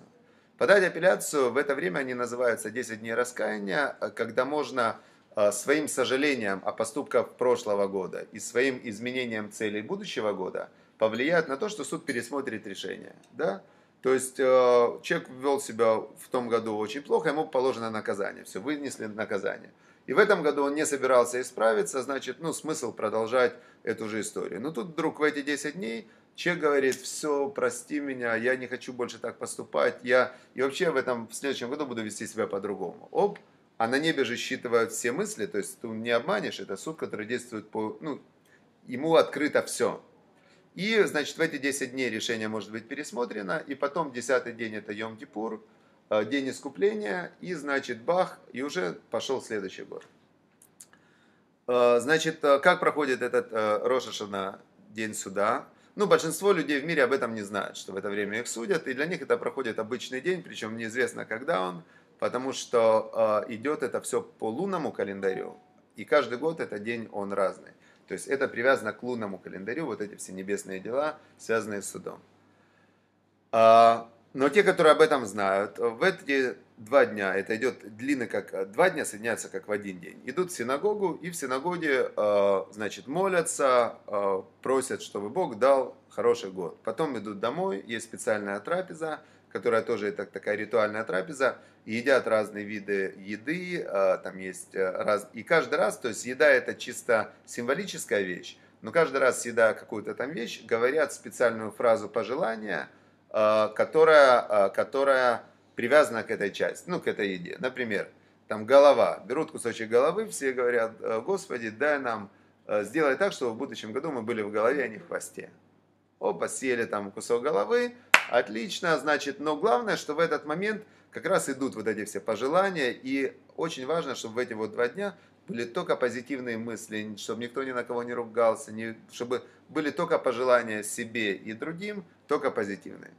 Подать апелляцию в это время они называются 10 дней раскаяния, э, когда можно э, своим сожалением о поступках прошлого года и своим изменением целей будущего года повлияет на то, что суд пересмотрит решение. Да? То есть э, человек вел себя в том году очень плохо, ему положено наказание. Все, вынесли наказание. И в этом году он не собирался исправиться, значит, ну, смысл продолжать эту же историю. Но тут вдруг в эти 10 дней человек говорит, все, прости меня, я не хочу больше так поступать, я и вообще в этом в следующем году буду вести себя по-другому. Оп, а на небе же считывают все мысли, то есть ты не обманешь, это суд, который действует по, ну, ему открыто все. И, значит, в эти 10 дней решение может быть пересмотрено, и потом 10 день это Йом-Кипур, э, день искупления, и, значит, бах, и уже пошел следующий год. Э, Значит, э, как проходит этот Рошашана день суда? Ну, большинство людей в мире об этом не знают, что в это время их судят, и для них это проходит обычный день, причем неизвестно, когда он, потому что э, идет это все по лунному календарю, и каждый год этот день он разный. То есть это привязано к лунному календарю, вот эти все небесные дела, связанные с судом. А, Но те, которые об этом знают, в эти два дня, это идет длинно как, два дня соединяются как в один день, идут в синагогу и в синагоге, э, значит, молятся, э, просят, чтобы Бог дал хороший год. Потом идут домой, есть специальная трапеза, которая тоже это такая ритуальная трапеза, едят разные виды еды, э, там есть э, раз, и каждый раз, то есть еда это чисто символическая вещь, но каждый раз съедая какую-то там вещь, говорят специальную фразу пожелания, э, которая, э, которая привязана к этой части, ну, к этой еде. Например, там голова, берут кусочек головы, все говорят, «Э, Господи, дай нам, э, сделай так, чтобы в будущем году мы были в голове, а не в хвосте. Опа, съели там кусок головы, отлично, значит, но главное, что в этот момент как раз идут вот эти все пожелания, и очень важно, чтобы в эти вот два дня были только позитивные мысли, чтобы никто ни на кого не ругался, не, чтобы были только пожелания себе и другим, только позитивные.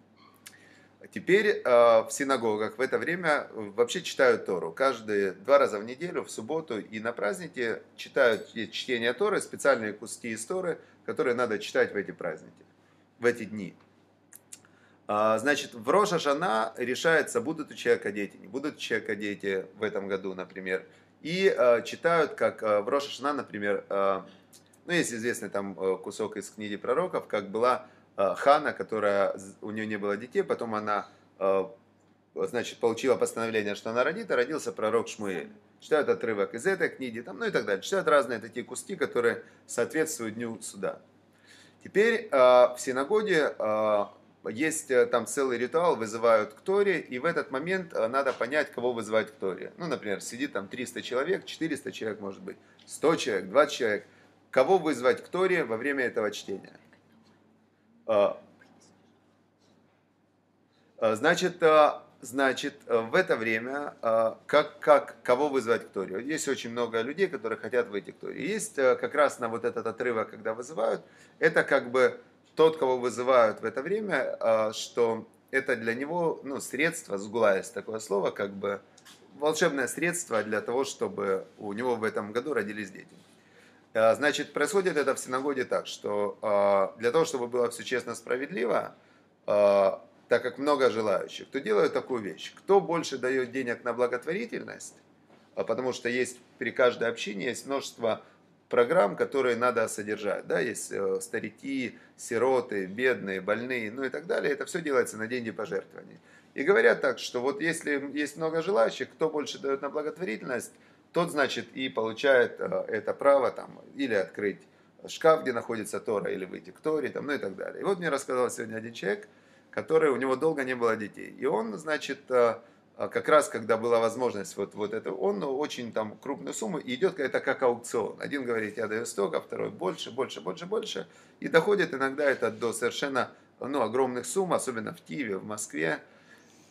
Теперь э, в синагогах в это время вообще читают Тору. Каждые два раза в неделю, в субботу и на праздники читают чтение Торы, специальные куски из Торы, которые надо читать в эти праздники, в эти дни. А, Значит, в Роша Шана решается, будут у человека дети, не будут у человека дети в этом году, например. И э, читают, как э, в Роша Шана, например, э, ну, есть известный там э, кусок из книги пророков, как была э, Хана, которая, у нее не было детей, потом она, э, значит, получила постановление, что она родит, и родился пророк Шмуэль. Читают отрывок из этой книги, там, ну и так далее. Читают разные такие куски, которые соответствуют Дню Суда. Теперь э, в синагоге э, есть э, там целый ритуал, вызывают к Торе, и в этот момент э, надо понять, кого вызывать к Торе. Ну, например, сидит там 300 человек, 400 человек, может быть, 100 человек, 20 человек. Кого вызвать к Торе во время этого чтения? Э, Значит, значит, в это время, как, как, кого вызвать к Торе? Есть очень много людей, которые хотят выйти к Торе. Есть как раз на вот этот отрывок, когда вызывают, это как бы тот, кого вызывают в это время, э, что это для него ну, средство, сгула такое слово, как бы волшебное средство для того, чтобы у него в этом году родились дети. Э, Значит, происходит это в синагоге так, что э, для того, чтобы было все честно, справедливо, так как много желающих, то делают такую вещь. Кто больше дает денег на благотворительность, а потому что есть при каждой общине есть множество программ, которые надо содержать. Да? Есть э, старики, сироты, бедные, больные, ну и так далее. Это все делается на деньги пожертвований. И говорят так, что вот если есть много желающих, кто больше дает на благотворительность, тот, значит, и получает э, это право там, или открыть шкаф, где находится Тора, или выйти к Торе, там, ну и так далее. И вот мне рассказал сегодня один человек, который, у него долго не было детей. И он, значит, э, как раз, когда была возможность вот, вот это, он ну, очень там крупную сумму, и идет это как аукцион. Один говорит, я даю столько, второй больше, больше, больше, больше. И доходит иногда это до совершенно ну, огромных сумм, особенно в Киеве, в Москве.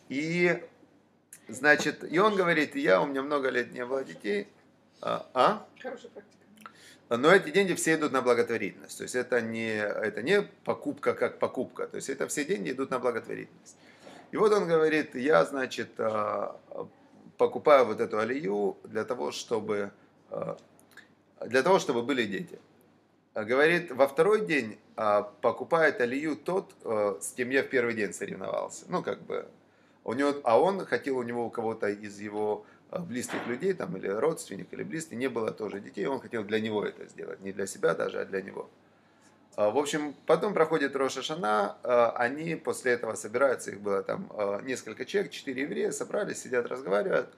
И, значит, и он говорит, я, у меня много лет не было детей, а, а? Хорошая практика. Но эти деньги все идут на благотворительность. То есть это не, это не покупка как покупка. То есть это все деньги идут на благотворительность. И вот он говорит, я, значит, а, покупаю вот эту алию для того, чтобы, а, для того, чтобы были дети. А Говорит, во второй день а, покупает алию тот, с кем я в первый день соревновался. Ну, как бы, у него, а он хотел у него у кого-то из его близких людей, там, или родственник, или близкий, не было тоже детей, он хотел для него это сделать, не для себя даже, а для него. А, В общем, потом проходит Роша Шана, а, они после этого собираются, их было там а, несколько человек, четыре еврея, собрались, сидят, разговаривают,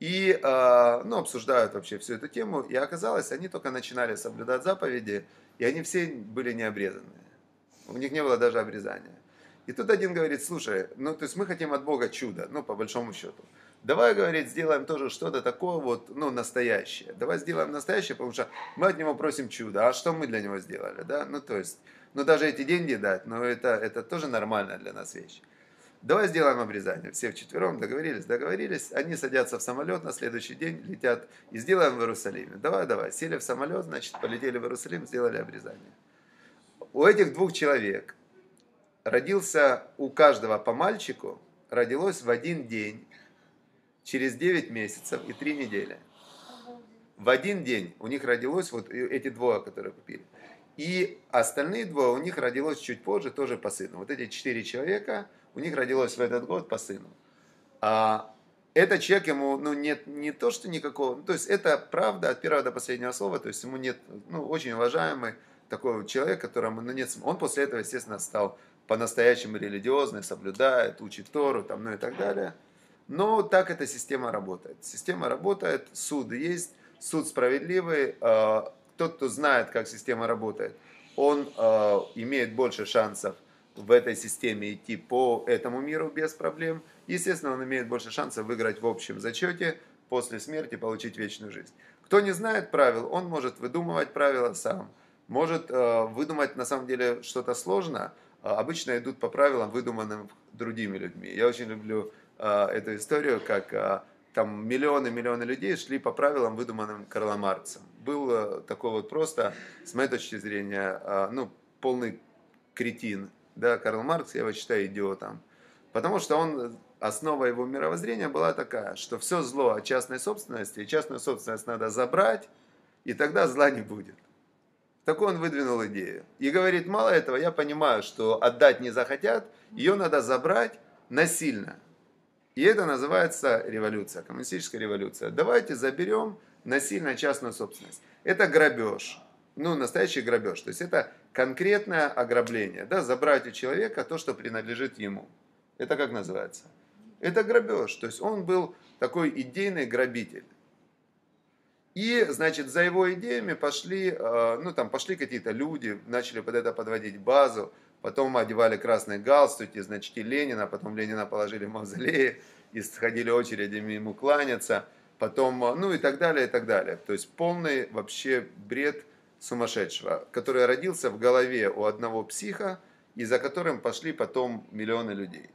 и ну, обсуждают вообще всю эту тему, и оказалось, они только начинали соблюдать заповеди, и они все были не обрезанные. У них не было даже обрезания. И тут один говорит, слушай, ну то есть мы хотим от Бога чудо, ну по большому счету. Давай, говорит, сделаем тоже что-то такое вот, ну, настоящее. Давай сделаем настоящее, потому что мы от него просим чудо. А что мы для него сделали, да? Ну, то есть, ну, даже эти деньги дать, ну, это, это тоже нормальная для нас вещь. Давай сделаем обрезание. Все вчетвером договорились, договорились. Они садятся в самолет на следующий день, летят и сделаем в Иерусалиме. Давай, давай. Сели в самолет, значит, полетели в Иерусалим, сделали обрезание. У этих двух человек родился у каждого по мальчику, родилось в один день, через 9 месяцев и 3 недели. В один день у них родилось вот эти двое, которые купили. И остальные двое у них родилось чуть позже, тоже по сыну. Вот эти четыре человека, у них родилось в этот год по сыну. А этот человек ему, ну, нет не то, что никакого, ну, то есть это правда от первого до последнего слова, то есть ему нет, ну, очень уважаемый такой человек, которому, ну, нет, он после этого, естественно, стал по-настоящему религиозный, соблюдает, учит Тору, там, ну и так далее. Но так эта система работает. Система работает, суд есть, суд справедливый. э, Тот, кто знает, как система работает, он э, имеет больше шансов в этой системе идти по этому миру без проблем. Естественно, он имеет больше шансов выиграть в общем зачете, после смерти получить вечную жизнь. Кто не знает правил, он может выдумывать правила сам. Может э, выдумать на самом деле что-то сложно. А Обычно идут по правилам, выдуманным другими людьми. Я очень люблю э, эту историю, как э, там миллионы-миллионы людей шли по правилам, выдуманным Карлом Марксом. Был э, такой вот просто, с моей точки зрения, э, ну, полный кретин. Да, Карл Маркс, я его считаю идиотом. Потому что он, основа его мировоззрения была такая, что все зло от частной собственности, и частную собственность надо забрать, и тогда зла не будет. Такую он выдвинул идею. И говорит, мало этого, я понимаю, что отдать не захотят, ее надо забрать насильно. И это называется революция, коммунистическая революция. Давайте заберем насильно частную собственность. Это грабеж. Ну, настоящий грабеж. То есть это конкретное ограбление. Да, забрать у человека то, что принадлежит ему. Это как называется? Это грабеж. То есть он был такой идейный грабитель. И, значит, за его идеями пошли, э, ну, там пошли какие-то люди, начали под это подводить базу, потом одевали красные галстуки, значки Ленина, потом Ленина положили в мавзолее, и сходили очередями ему кланяться, потом, э, ну, и так далее, и так далее. То есть полный вообще бред сумасшедшего, который родился в голове у одного психа, и за которым пошли потом миллионы людей.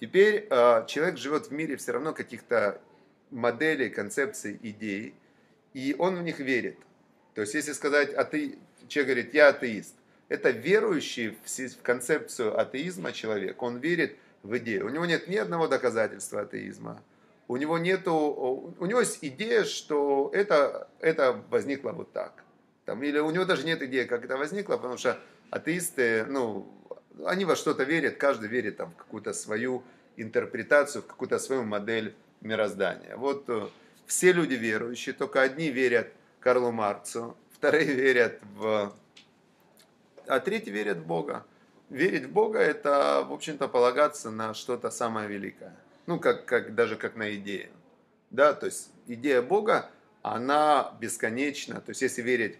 Теперь э, человек живет в мире все равно каких-то моделей, концепций, идей, и он в них верит. То есть, если сказать, а ты, человек говорит, я атеист, это верующий в концепцию атеизма человек, он верит в идею. У него нет ни одного доказательства атеизма. У него, нету, у него есть идея, что это, это возникло вот так. Там, или у него даже нет идеи, как это возникло, потому что атеисты, ну, они во что-то верят, каждый верит там, в какую-то свою интерпретацию, в какую-то свою модель мироздания. Вот э, все люди верующие, только одни верят Карлу Марксу, вторые верят в... А третьи верят в Бога. Верить в Бога – это, в общем-то, полагаться на что-то самое великое. Ну, как, как, даже как на идею. Да, то есть идея Бога, она бесконечна. То есть если верить...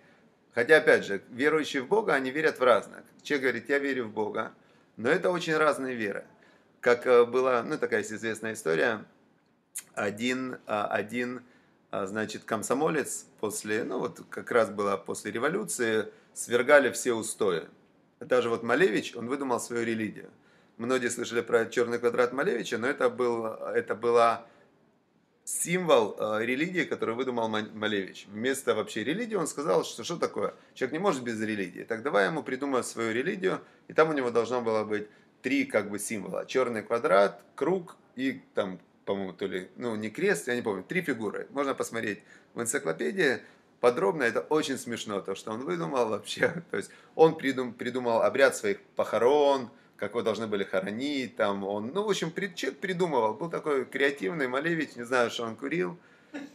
Хотя, опять же, верующие в Бога, они верят в разное. Человек говорит, я верю в Бога. Но это очень разные веры. Как э, была, ну, такая известная история – один, а, один а, значит, комсомолец после, ну вот как раз было после революции, свергали все устои. Даже вот Малевич, он выдумал свою религию. Многие слышали про черный квадрат Малевича, но это, был, это была символ э, религии, который выдумал Малевич. Вместо вообще религии он сказал, что что такое? Человек не может без религии. Так давай ему придумаем свою религию, и там у него должно было быть три как бы символа. Черный квадрат, круг и там по-моему, то ли, ну, не крест, я не помню, три фигуры. Можно посмотреть в энциклопедии подробно, это очень смешно, то, что он выдумал вообще. [laughs] То есть он придум, придумал обряд своих похорон, как его должны были хоронить, там он, ну, в общем, человек придумывал, был такой креативный Малевич, не знаю, что он курил,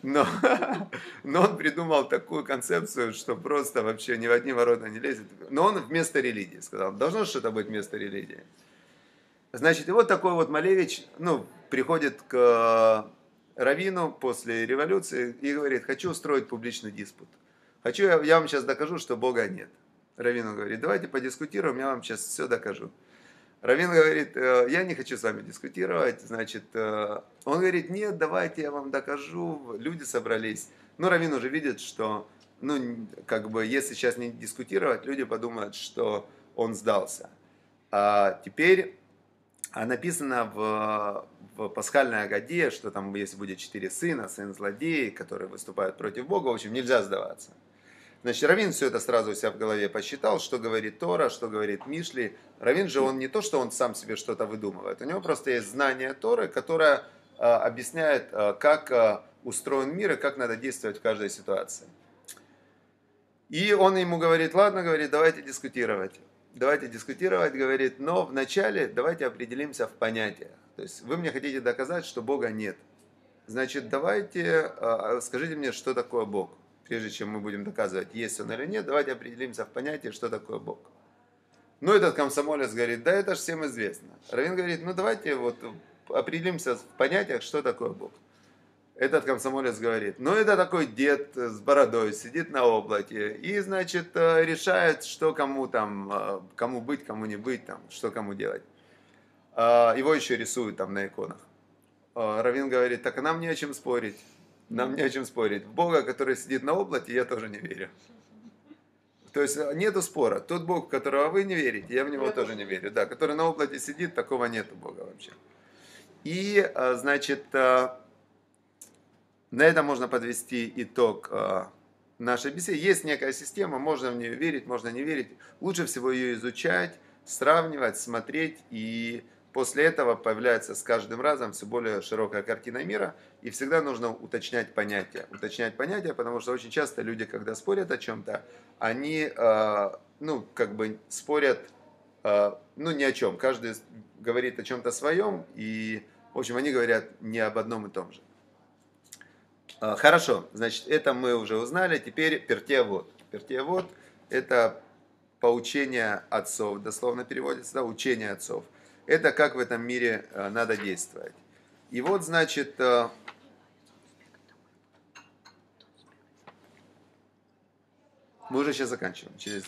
но, [laughs] но он придумал такую концепцию, что просто вообще ни в одни ворота не лезет. Но он вместо религии сказал, должно что-то быть вместо религии. Значит, и вот такой вот Малевич, ну, приходит к Равину после революции и говорит, хочу устроить публичный диспут. Хочу, я, я вам сейчас докажу, что Бога нет. Равину говорит, давайте подискутируем, я вам сейчас все докажу. Равин говорит, «Э, я не хочу с вами дискутировать, значит, э, он говорит, нет, давайте я вам докажу, люди собрались. Ну, Равин уже видит, что, ну, как бы, если сейчас не дискутировать, люди подумают, что он сдался. А теперь а написано в, в пасхальной Агаде, что там, если будет четыре сына, сын злодей, которые выступают против Бога, в общем, нельзя сдаваться. Значит, Равин все это сразу у себя в голове посчитал, что говорит Тора, что говорит Мишли. Равин же, он не то, что он сам себе что-то выдумывает, у него просто есть знание Торы, которое а, объясняет, а, как а, устроен мир и как надо действовать в каждой ситуации. И он ему говорит, ладно, говорит, давайте дискутировать давайте дискутировать, говорит, но вначале давайте определимся в понятиях. То есть вы мне хотите доказать, что Бога нет. Значит, давайте, а, скажите мне, что такое Бог. Прежде чем мы будем доказывать, есть он или нет, давайте определимся в понятии, что такое Бог. Ну, этот комсомолец говорит, да это же всем известно. Равин говорит, ну давайте вот определимся в понятиях, что такое Бог этот комсомолец говорит, ну это такой дед с бородой, сидит на облаке и, значит, э, решает, что кому там, э, кому быть, кому не быть, там, что кому делать. А, его еще рисуют там на иконах. А, Равин говорит, так нам не о чем спорить, нам не о чем спорить. Бога, который сидит на облаке, я тоже не верю. То есть э, нету спора. Тот Бог, которого вы не верите, я в него тоже не верю. Да, который на облаке сидит, такого нету Бога вообще. И, значит, на этом можно подвести итог э, нашей беседы. Есть некая система, можно в нее верить, можно не верить. Лучше всего ее изучать, сравнивать, смотреть и после этого появляется с каждым разом все более широкая картина мира, и всегда нужно уточнять понятия. Уточнять понятия, потому что очень часто люди, когда спорят о чем-то, они, э, ну, как бы спорят, э, ну, ни о чем. Каждый говорит о чем-то своем, и, в общем, они говорят не об одном и том же. Э, хорошо, значит, это мы уже узнали. Теперь пертевод. Пертевод – это поучение отцов, дословно переводится, да, учение отцов. Это как в этом мире э, надо действовать. И вот, значит, э, мы уже сейчас заканчиваем. Через...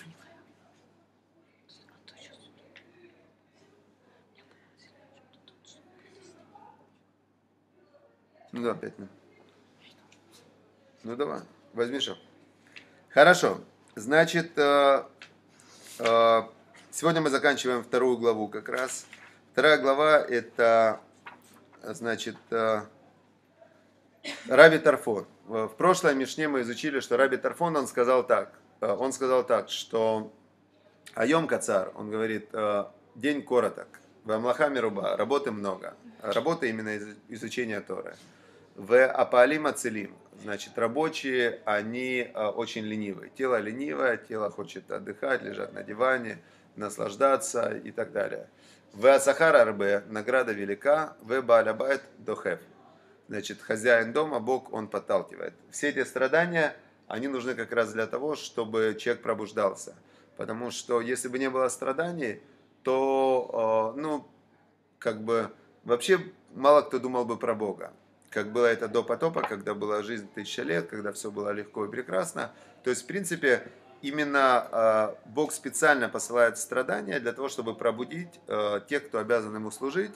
Ну да, пять минут. Ну давай, возьми шаг. Хорошо. Значит, э, э, сегодня мы заканчиваем вторую главу как раз. Вторая глава это, значит, э, Раби Тарфон. В прошлой Мишне мы изучили, что Раби Тарфон, он сказал так. Он сказал так, что Айом Кацар, он говорит, день короток. В Амлахами Руба, работы много. Работы именно из изучения Торы. В Апалима Целим, значит, рабочие, они э, очень ленивые. Тело ленивое, тело хочет отдыхать, лежать на диване, наслаждаться и так далее. В Асахар Арбе, награда велика, в Баалябайт Дохев. Значит, хозяин дома, Бог, он подталкивает. Все эти страдания, они нужны как раз для того, чтобы человек пробуждался. Потому что если бы не было страданий, то, э, ну, как бы, вообще мало кто думал бы про Бога как было это до потопа, когда была жизнь тысяча лет, когда все было легко и прекрасно. То есть, в принципе, именно э, Бог специально посылает страдания для того, чтобы пробудить э, тех, кто обязан ему служить.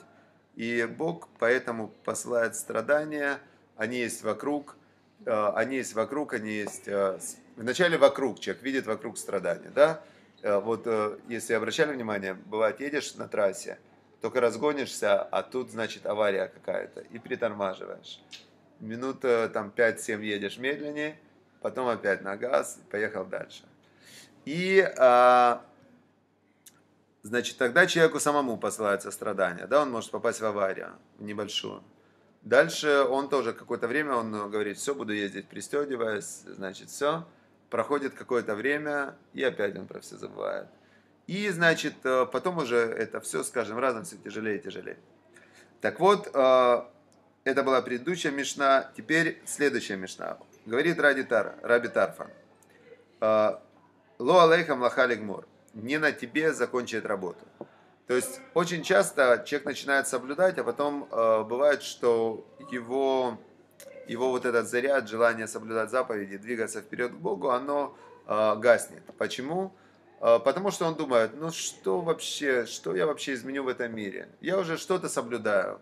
И Бог поэтому посылает страдания, они есть вокруг, э, они есть вокруг, они есть... Э, вначале вокруг, человек видит вокруг страдания, да? Э, вот э, если обращали внимание, бывает, едешь на трассе, только разгонишься, а тут, значит, авария какая-то, и притормаживаешь. Минут там 5-7 едешь медленнее, потом опять на газ, поехал дальше. И, а, значит, тогда человеку самому посылается страдания, да, он может попасть в аварию небольшую. Дальше он тоже какое-то время, он говорит, все, буду ездить пристегиваясь, значит, все. Проходит какое-то время, и опять он про все забывает. И, значит, потом уже это все с каждым разом все тяжелее и тяжелее. Так вот, это была предыдущая мешна, теперь следующая мешна. Говорит Ради Тар, Раби Тарфан. Ло алейхам лахалигмор. Не на тебе закончит работу. То есть очень часто человек начинает соблюдать, а потом э, бывает, что его, его вот этот заряд, желание соблюдать заповеди, двигаться вперед к Богу, оно э, гаснет. Почему? Э, потому что он думает, ну что вообще, что я вообще изменю в этом мире? Я уже что-то соблюдаю.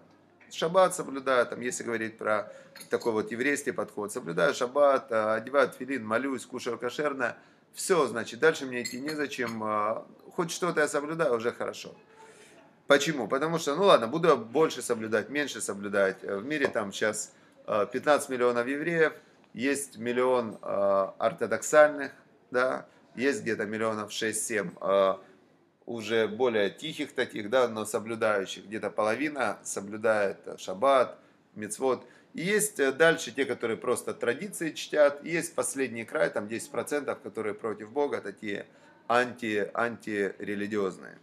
Шаббат соблюдаю, там, если говорить про такой вот еврейский подход, соблюдаю шаббат, одеваю филин, молюсь, кушаю кошерно, все, значит, дальше мне идти незачем, хоть что-то я соблюдаю, уже хорошо. Почему? Потому что, ну ладно, буду больше соблюдать, меньше соблюдать. В мире там сейчас 15 миллионов евреев, есть миллион ортодоксальных, да, есть где-то миллионов 6-7 уже более тихих таких, да, но соблюдающих. Где-то половина соблюдает шаббат, мицвод. И есть дальше те, которые просто традиции чтят. И есть последний край, там 10%, которые против Бога, такие анти, антирелигиозные.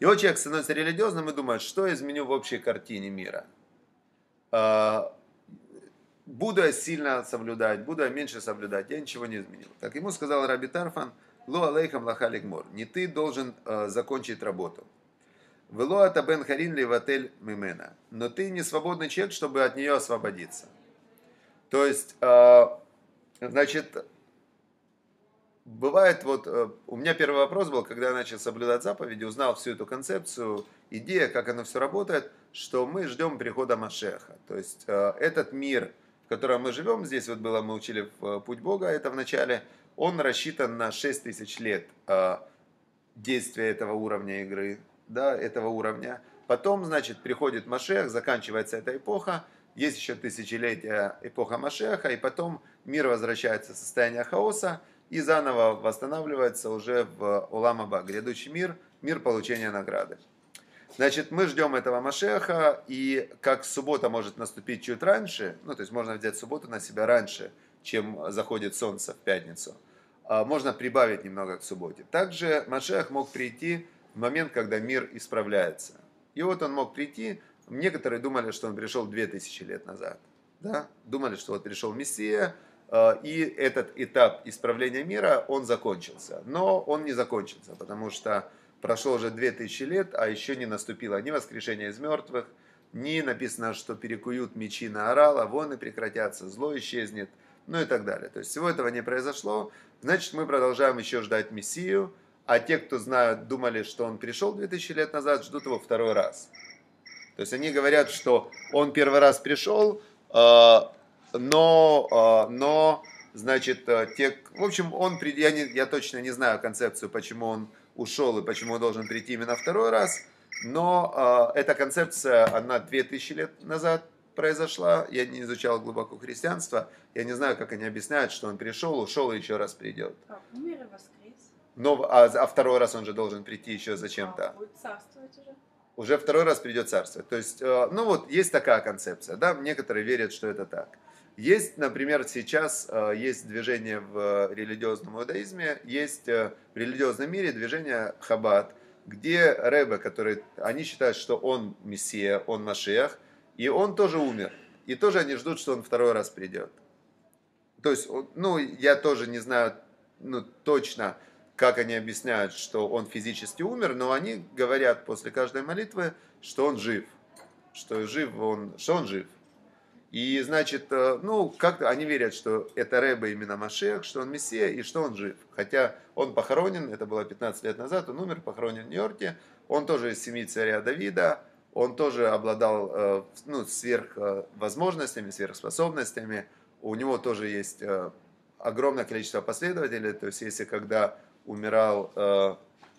Вот человек становится религиозным и думает, что изменю в общей картине мира. Буду я сильно соблюдать, буду я меньше соблюдать, я ничего не изменил. Так ему сказал Раби Тарфан, Ло алейхам лахалигмор, не ты должен э, закончить работу. Вело ата бен харин ли ватель мимена, но ты не свободный человек, чтобы от нее освободиться. То есть, э, значит, бывает вот, у меня первый вопрос был, когда я начал соблюдать заповеди, узнал всю эту концепцию, идея, как оно все работает, что мы ждем прихода Машеха. То есть этот мир, в котором мы живем, здесь вот было, мы учили в Путь Бога, это в начале, он рассчитан на 6 тысяч лет действия этого уровня игры, да, этого уровня. Потом, значит, приходит Машех, заканчивается эта эпоха, есть еще тысячелетия эпоха Машеха, и потом мир возвращается в состояние хаоса, и заново восстанавливается уже в Уламаба, грядущий мир, мир получения награды. Значит, мы ждем этого Машеха, и как суббота может наступить чуть раньше, ну, то есть можно взять субботу на себя раньше, чем заходит солнце в пятницу, а, можно прибавить немного к субботе. Также Машех мог прийти в момент, когда мир исправляется. И вот он мог прийти, некоторые думали, что он пришел 2000 лет назад. Да? Думали, что вот пришел Мессия, а, и этот этап исправления мира, он закончился. Но он не закончился, потому что прошло уже 2000 лет, а еще не наступило ни воскрешение из мертвых, ни написано, что перекуют мечи на орала, войны прекратятся, зло исчезнет, ну и так далее. То есть всего этого не произошло, значит мы продолжаем еще ждать Мессию, а те, кто знают, думали, что он пришел 2000 лет назад, ждут его второй раз. То есть они говорят, что он первый раз пришел, а, но, а, но значит, те, в общем, он, я, не, я точно не знаю концепцию, почему он ушел и почему он должен прийти именно второй раз, но э, эта концепция, она 2000 лет назад произошла, я не изучал глубоко христианство, я не знаю, как они объясняют, что он пришел, ушел и еще раз придет. Как, умер и воскрес. Но, а, а второй раз он же должен прийти еще зачем-то. А, будет царствовать уже. Уже второй раз придет царство. То есть, э, ну вот, есть такая концепция, да, некоторые верят, что это так. Есть, например, сейчас э, есть движение в религиозном иудаизме, есть э, в религиозном мире движение Хаббат, где Рэбе, который, они считают, что он Мессия, он Машех, и он тоже умер. И тоже они ждут, что он второй раз придет. То есть, ну, я тоже не знаю ну, точно, как они объясняют, что он физически умер, но они говорят после каждой молитвы, что он жив. Что жив он, что он жив. И, значит, э, ну, как они верят, что это Рэбе именно Машех, что он Мессия и что он жив. Хотя он похоронен, это было 15 лет назад, он умер, похоронен в Нью-Йорке. Он тоже из семьи царя Давида, он тоже обладал э, ну, сверхвозможностями, сверхспособностями. У него тоже есть э, огромное количество последователей. То есть, если когда умирал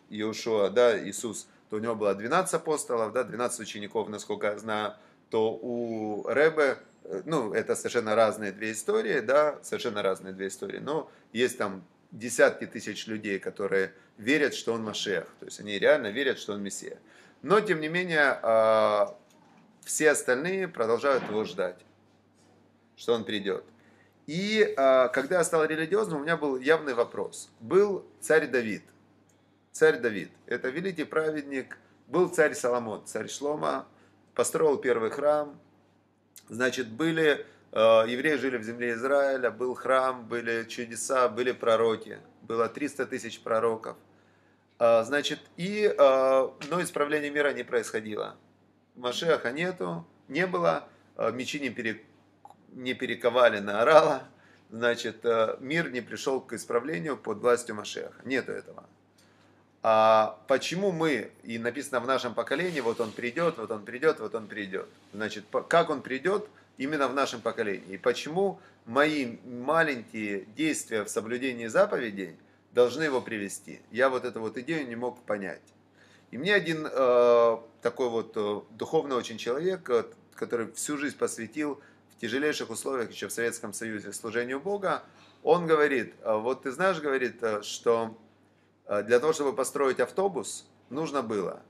Иешуа, да, Иисус, то у него было 12 апостолов, да, 12 учеников, насколько я знаю, то у Рэбе Э, ну, это совершенно разные две истории, да, совершенно разные две истории, но есть там десятки тысяч людей, которые верят, что он Машех, то есть они реально верят, что он Мессия. Но, тем не менее, а, все остальные продолжают его ждать, что он придет. И а, когда я стал религиозным, у меня был явный вопрос. Был царь Давид. Царь Давид. Это великий праведник. Был царь Соломон, царь Шлома. Построил первый храм, Значит, были, э, евреи жили в земле Израиля, был храм, были чудеса, были пророки. Было 300 тысяч пророков. Э, значит, и, э, но исправление мира не происходило. Машеха нету, не было, мечи не, пере, не перековали на орала, значит, мир не пришел к исправлению под властью Машеха. Нету этого. А почему мы, и написано в нашем поколении, вот он придет, вот он придет, вот он придет. Значит, как он придет именно в нашем поколении. И почему мои маленькие действия в соблюдении заповедей должны его привести. Я вот эту вот идею не мог понять. И мне один э, такой вот э, духовный очень человек, э, который всю жизнь посвятил в тяжелейших условиях еще в Советском Союзе служению Бога, он говорит, э, вот ты знаешь, говорит, э, что для того, чтобы построить автобус, нужно было,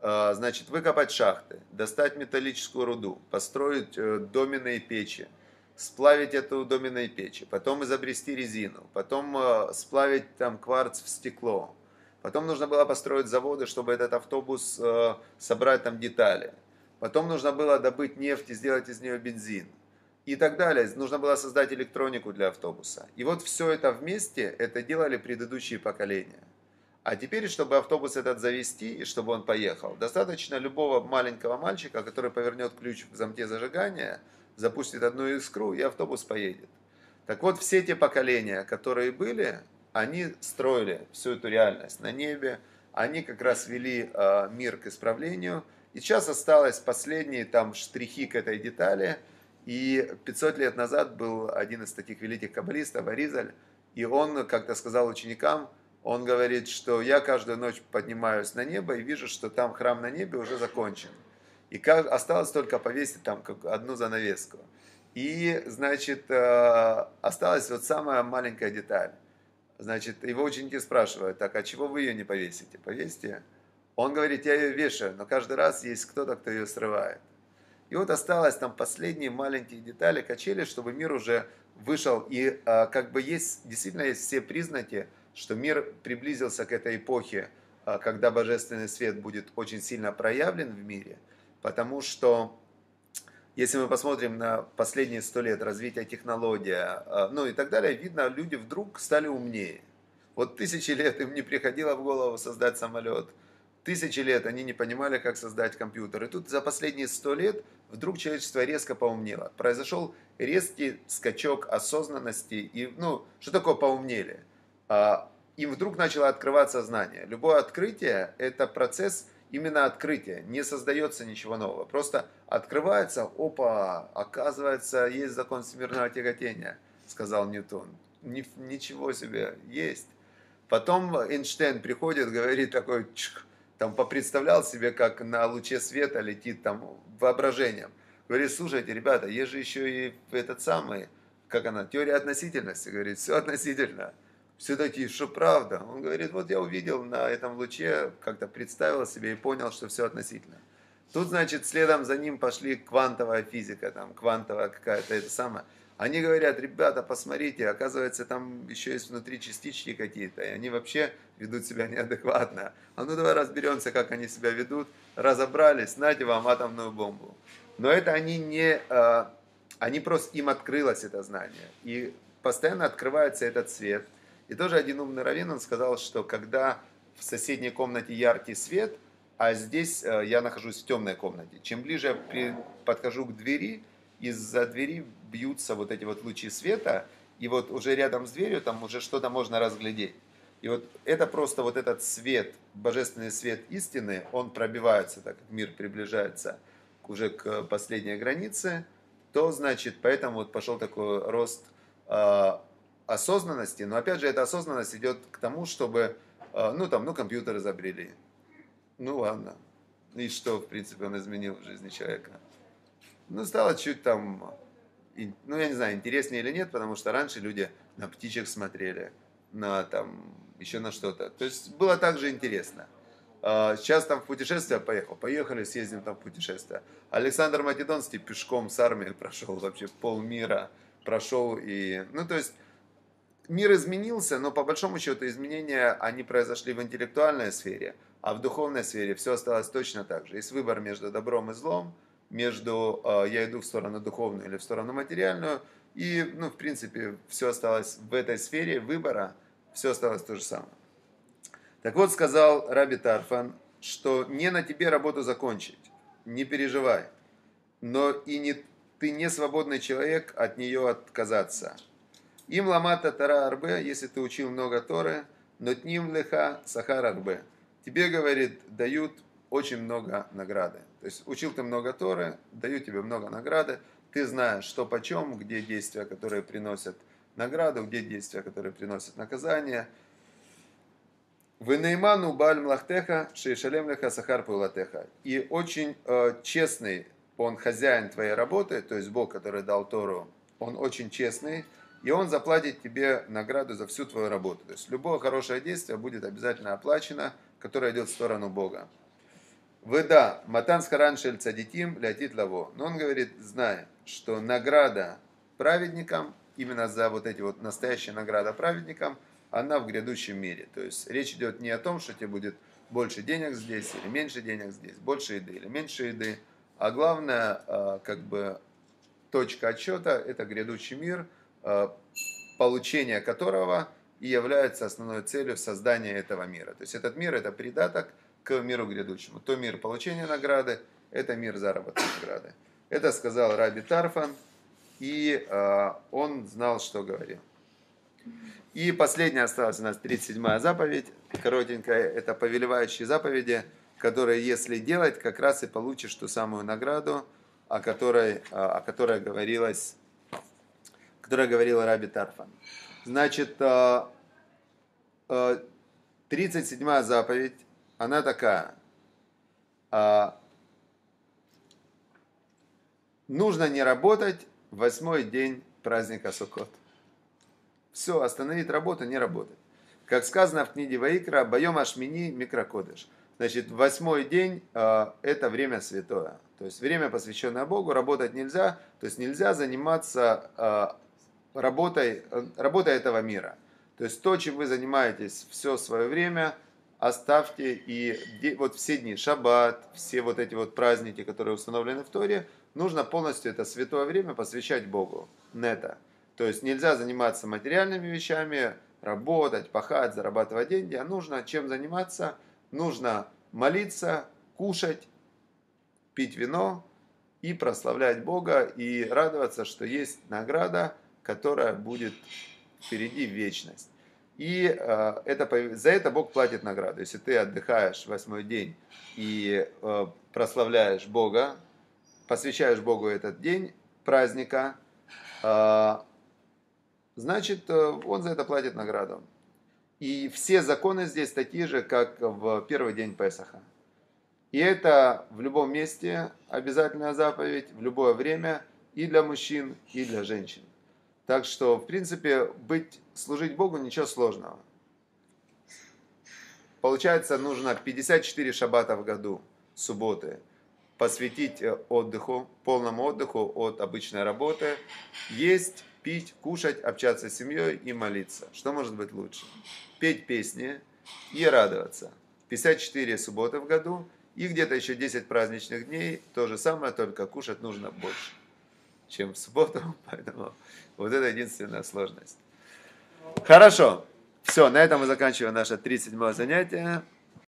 э, значит, выкопать шахты, достать металлическую руду, построить э, доменные печи, сплавить эту доменные печи, потом изобрести резину, потом сплавить там кварц в стекло. Потом нужно было построить заводы, чтобы этот автобус собрать там детали. Потом нужно было добыть нефть и сделать из нее бензин. И так далее. Нужно было создать электронику для автобуса. И вот все это вместе, это делали предыдущие поколения. А теперь, чтобы автобус этот завести и чтобы он поехал, достаточно любого маленького мальчика, который повернет ключ в замке зажигания, запустит одну искру, и автобус поедет. Так вот, все те поколения, которые были, они строили всю эту реальность на небе, они как раз вели э, мир к исправлению. И сейчас осталось последние там штрихи к этой детали. И 500 лет назад был один из таких великих каббалистов, Аризаль, и он как-то сказал ученикам, он говорит, что я каждую ночь поднимаюсь на небо и вижу, что там храм на небе уже закончен. И осталось только повесить там одну занавеску. И, значит, э, осталась вот самая маленькая деталь. Значит, его ученики спрашивают, так, а чего вы ее не повесите? Повесьте. Он говорит, я ее вешаю, но каждый раз есть кто-то, кто ее срывает. И вот осталось там последние маленькие детали качели, чтобы мир уже вышел. И а, как бы есть, действительно есть все признаки, что мир приблизился к этой эпохе, а, когда божественный свет будет очень сильно проявлен в мире. Потому что если мы посмотрим на последние сто лет развития технологии, а, ну и так далее, видно, люди вдруг стали умнее. Вот тысячи лет им не приходило в голову создать самолет – Тысячи лет они не понимали, как создать компьютер. И тут за последние сто лет вдруг человечество резко поумнело. Произошел резкий скачок осознанности. И, ну, что такое поумнели? А, им вдруг начало открываться знание. Любое открытие – это процесс именно открытия. Не создается ничего нового. Просто открывается, опа, оказывается, есть закон всемирного тяготения, сказал Ньютон. Ничего себе, есть. Потом Эйнштейн приходит, говорит такой, чх, там попредставлял себе, как на луче света летит там воображением. Говорит, слушайте, ребята, есть же еще и этот самый, как она, теория относительности, говорит, все относительно. Все такие, что правда. Он говорит, вот я увидел на этом луче, как-то представил себе и понял, что все относительно. Тут, значит, следом за ним пошли квантовая физика, там, квантовая какая-то, это самое. Они говорят, ребята, посмотрите, оказывается, там еще есть внутри частички какие-то, и они вообще ведут себя неадекватно. А ну давай разберемся, как они себя ведут. Разобрались, знаете вам атомную бомбу. Но это они не... А, они просто, им открылось это знание. И постоянно открывается этот свет. И тоже один умный раввин, он сказал, что когда в соседней комнате яркий свет, а здесь а, я нахожусь в темной комнате, чем ближе я подхожу к двери, из-за двери бьются вот эти вот лучи света, и вот уже рядом с дверью там уже что-то можно разглядеть. И вот это просто вот этот свет, божественный свет истины, он пробивается, так как мир приближается уже к последней границе, то значит, поэтому вот пошел такой рост э, осознанности. Но опять же, эта осознанность идет к тому, чтобы, э, ну там, ну компьютер изобрели. Ну ладно. И что, в принципе, он изменил в жизни человека? Ну, стало чуть там ну, я не знаю, интереснее или нет, потому что раньше люди на птичек смотрели, на там, еще на что-то. То есть было также интересно. А, сейчас там в путешествие поехал, поехали, съездим там в путешествие. Александр Македонский пешком с армией прошел вообще полмира, прошел и, ну то есть мир изменился, но по большому счету изменения, они произошли в интеллектуальной сфере, а в духовной сфере все осталось точно так же. Есть выбор между добром и злом, между а, я иду в сторону духовную или в сторону материальную, и, ну, в принципе, все осталось в этой сфере выбора, все осталось то же самое. Так вот, сказал Раби Тарфан, что не на тебе работу закончить, не переживай, но и не, ты не свободный человек от нее отказаться. Им ламата тара арбе, если ты учил много Торы, но тним леха сахар арбе. Тебе, говорит, дают очень много награды. То есть учил ты много Торы, дают тебе много награды, ты знаешь, что почем, где действия, которые приносят награду, где действия, которые приносят наказание. Вы нейману баль млахтеха, шейшалем леха сахар пулатеха. И очень э, честный он хозяин твоей работы, то есть Бог, который дал Тору, он очень честный, и он заплатит тебе награду за всю твою работу. То есть любое хорошее действие будет обязательно оплачено, которое идет в сторону Бога. Выда, матан схаран шель цадитим лятит лаво. Но он говорит, зная, что награда праведникам, именно за вот эти вот настоящая награда праведникам, она в грядущем мире. То есть речь идет не о том, что тебе будет больше денег здесь или меньше денег здесь, больше еды или меньше еды, а главное, а, как бы, точка отсчета – это грядущий мир, получение которого и является основной целью создания этого мира. То есть этот мир – это придаток – к миру грядущему. То мир получения награды, это мир заработка награды. Это сказал Раби Тарфан, и э, он знал, что говорил. И последняя осталась у нас 37-я заповедь, коротенькая, это повелевающие заповеди, которые, если делать, как раз и получишь ту самую награду, о которой, о которой говорилось, которая говорила Раби Тарфан. Значит, 37-я заповедь она такая. А, нужно не работать восьмой день праздника Суккот. Все, остановить работу, не работать. Как сказано в книге Ваикра, Байом Ашмини Микрокодыш. Значит, восьмой день э, это время святое. То есть время, посвященное Богу, работать нельзя. То есть нельзя заниматься э, работой, э, работой этого мира. То есть то, чем вы занимаетесь все свое время, оставьте и вот все дни, шаббат, все вот эти вот праздники, которые установлены в Торе, нужно полностью это святое время посвящать Богу. Нета. То есть нельзя заниматься материальными вещами, работать, пахать, зарабатывать деньги, а нужно чем заниматься? Нужно молиться, кушать, пить вино и прославлять Бога и радоваться, что есть награда, которая будет впереди вечность. И э, это, за это Бог платит награду. Если ты отдыхаешь восьмой день и э, прославляешь Бога, посвящаешь Богу этот день праздника, э, значит, э, Он за это платит награду. И все законы здесь такие же, как в первый день Песаха. И это в любом месте обязательная заповедь, в любое время и для мужчин, и для женщин. Так что, в принципе, быть, служить Богу ничего сложного. Получается, нужно 54 шаббата в году, субботы, посвятить э, отдыху, полному отдыху от обычной работы, есть, пить, кушать, общаться с семьей и молиться. Что может быть лучше? Петь песни и радоваться. 54 субботы в году и где-то еще 10 праздничных дней, то же самое, только кушать нужно больше чем в субботу, [laughs] поэтому вот это единственная сложность. Хорошо, все, на этом мы заканчиваем наше 37 занятие.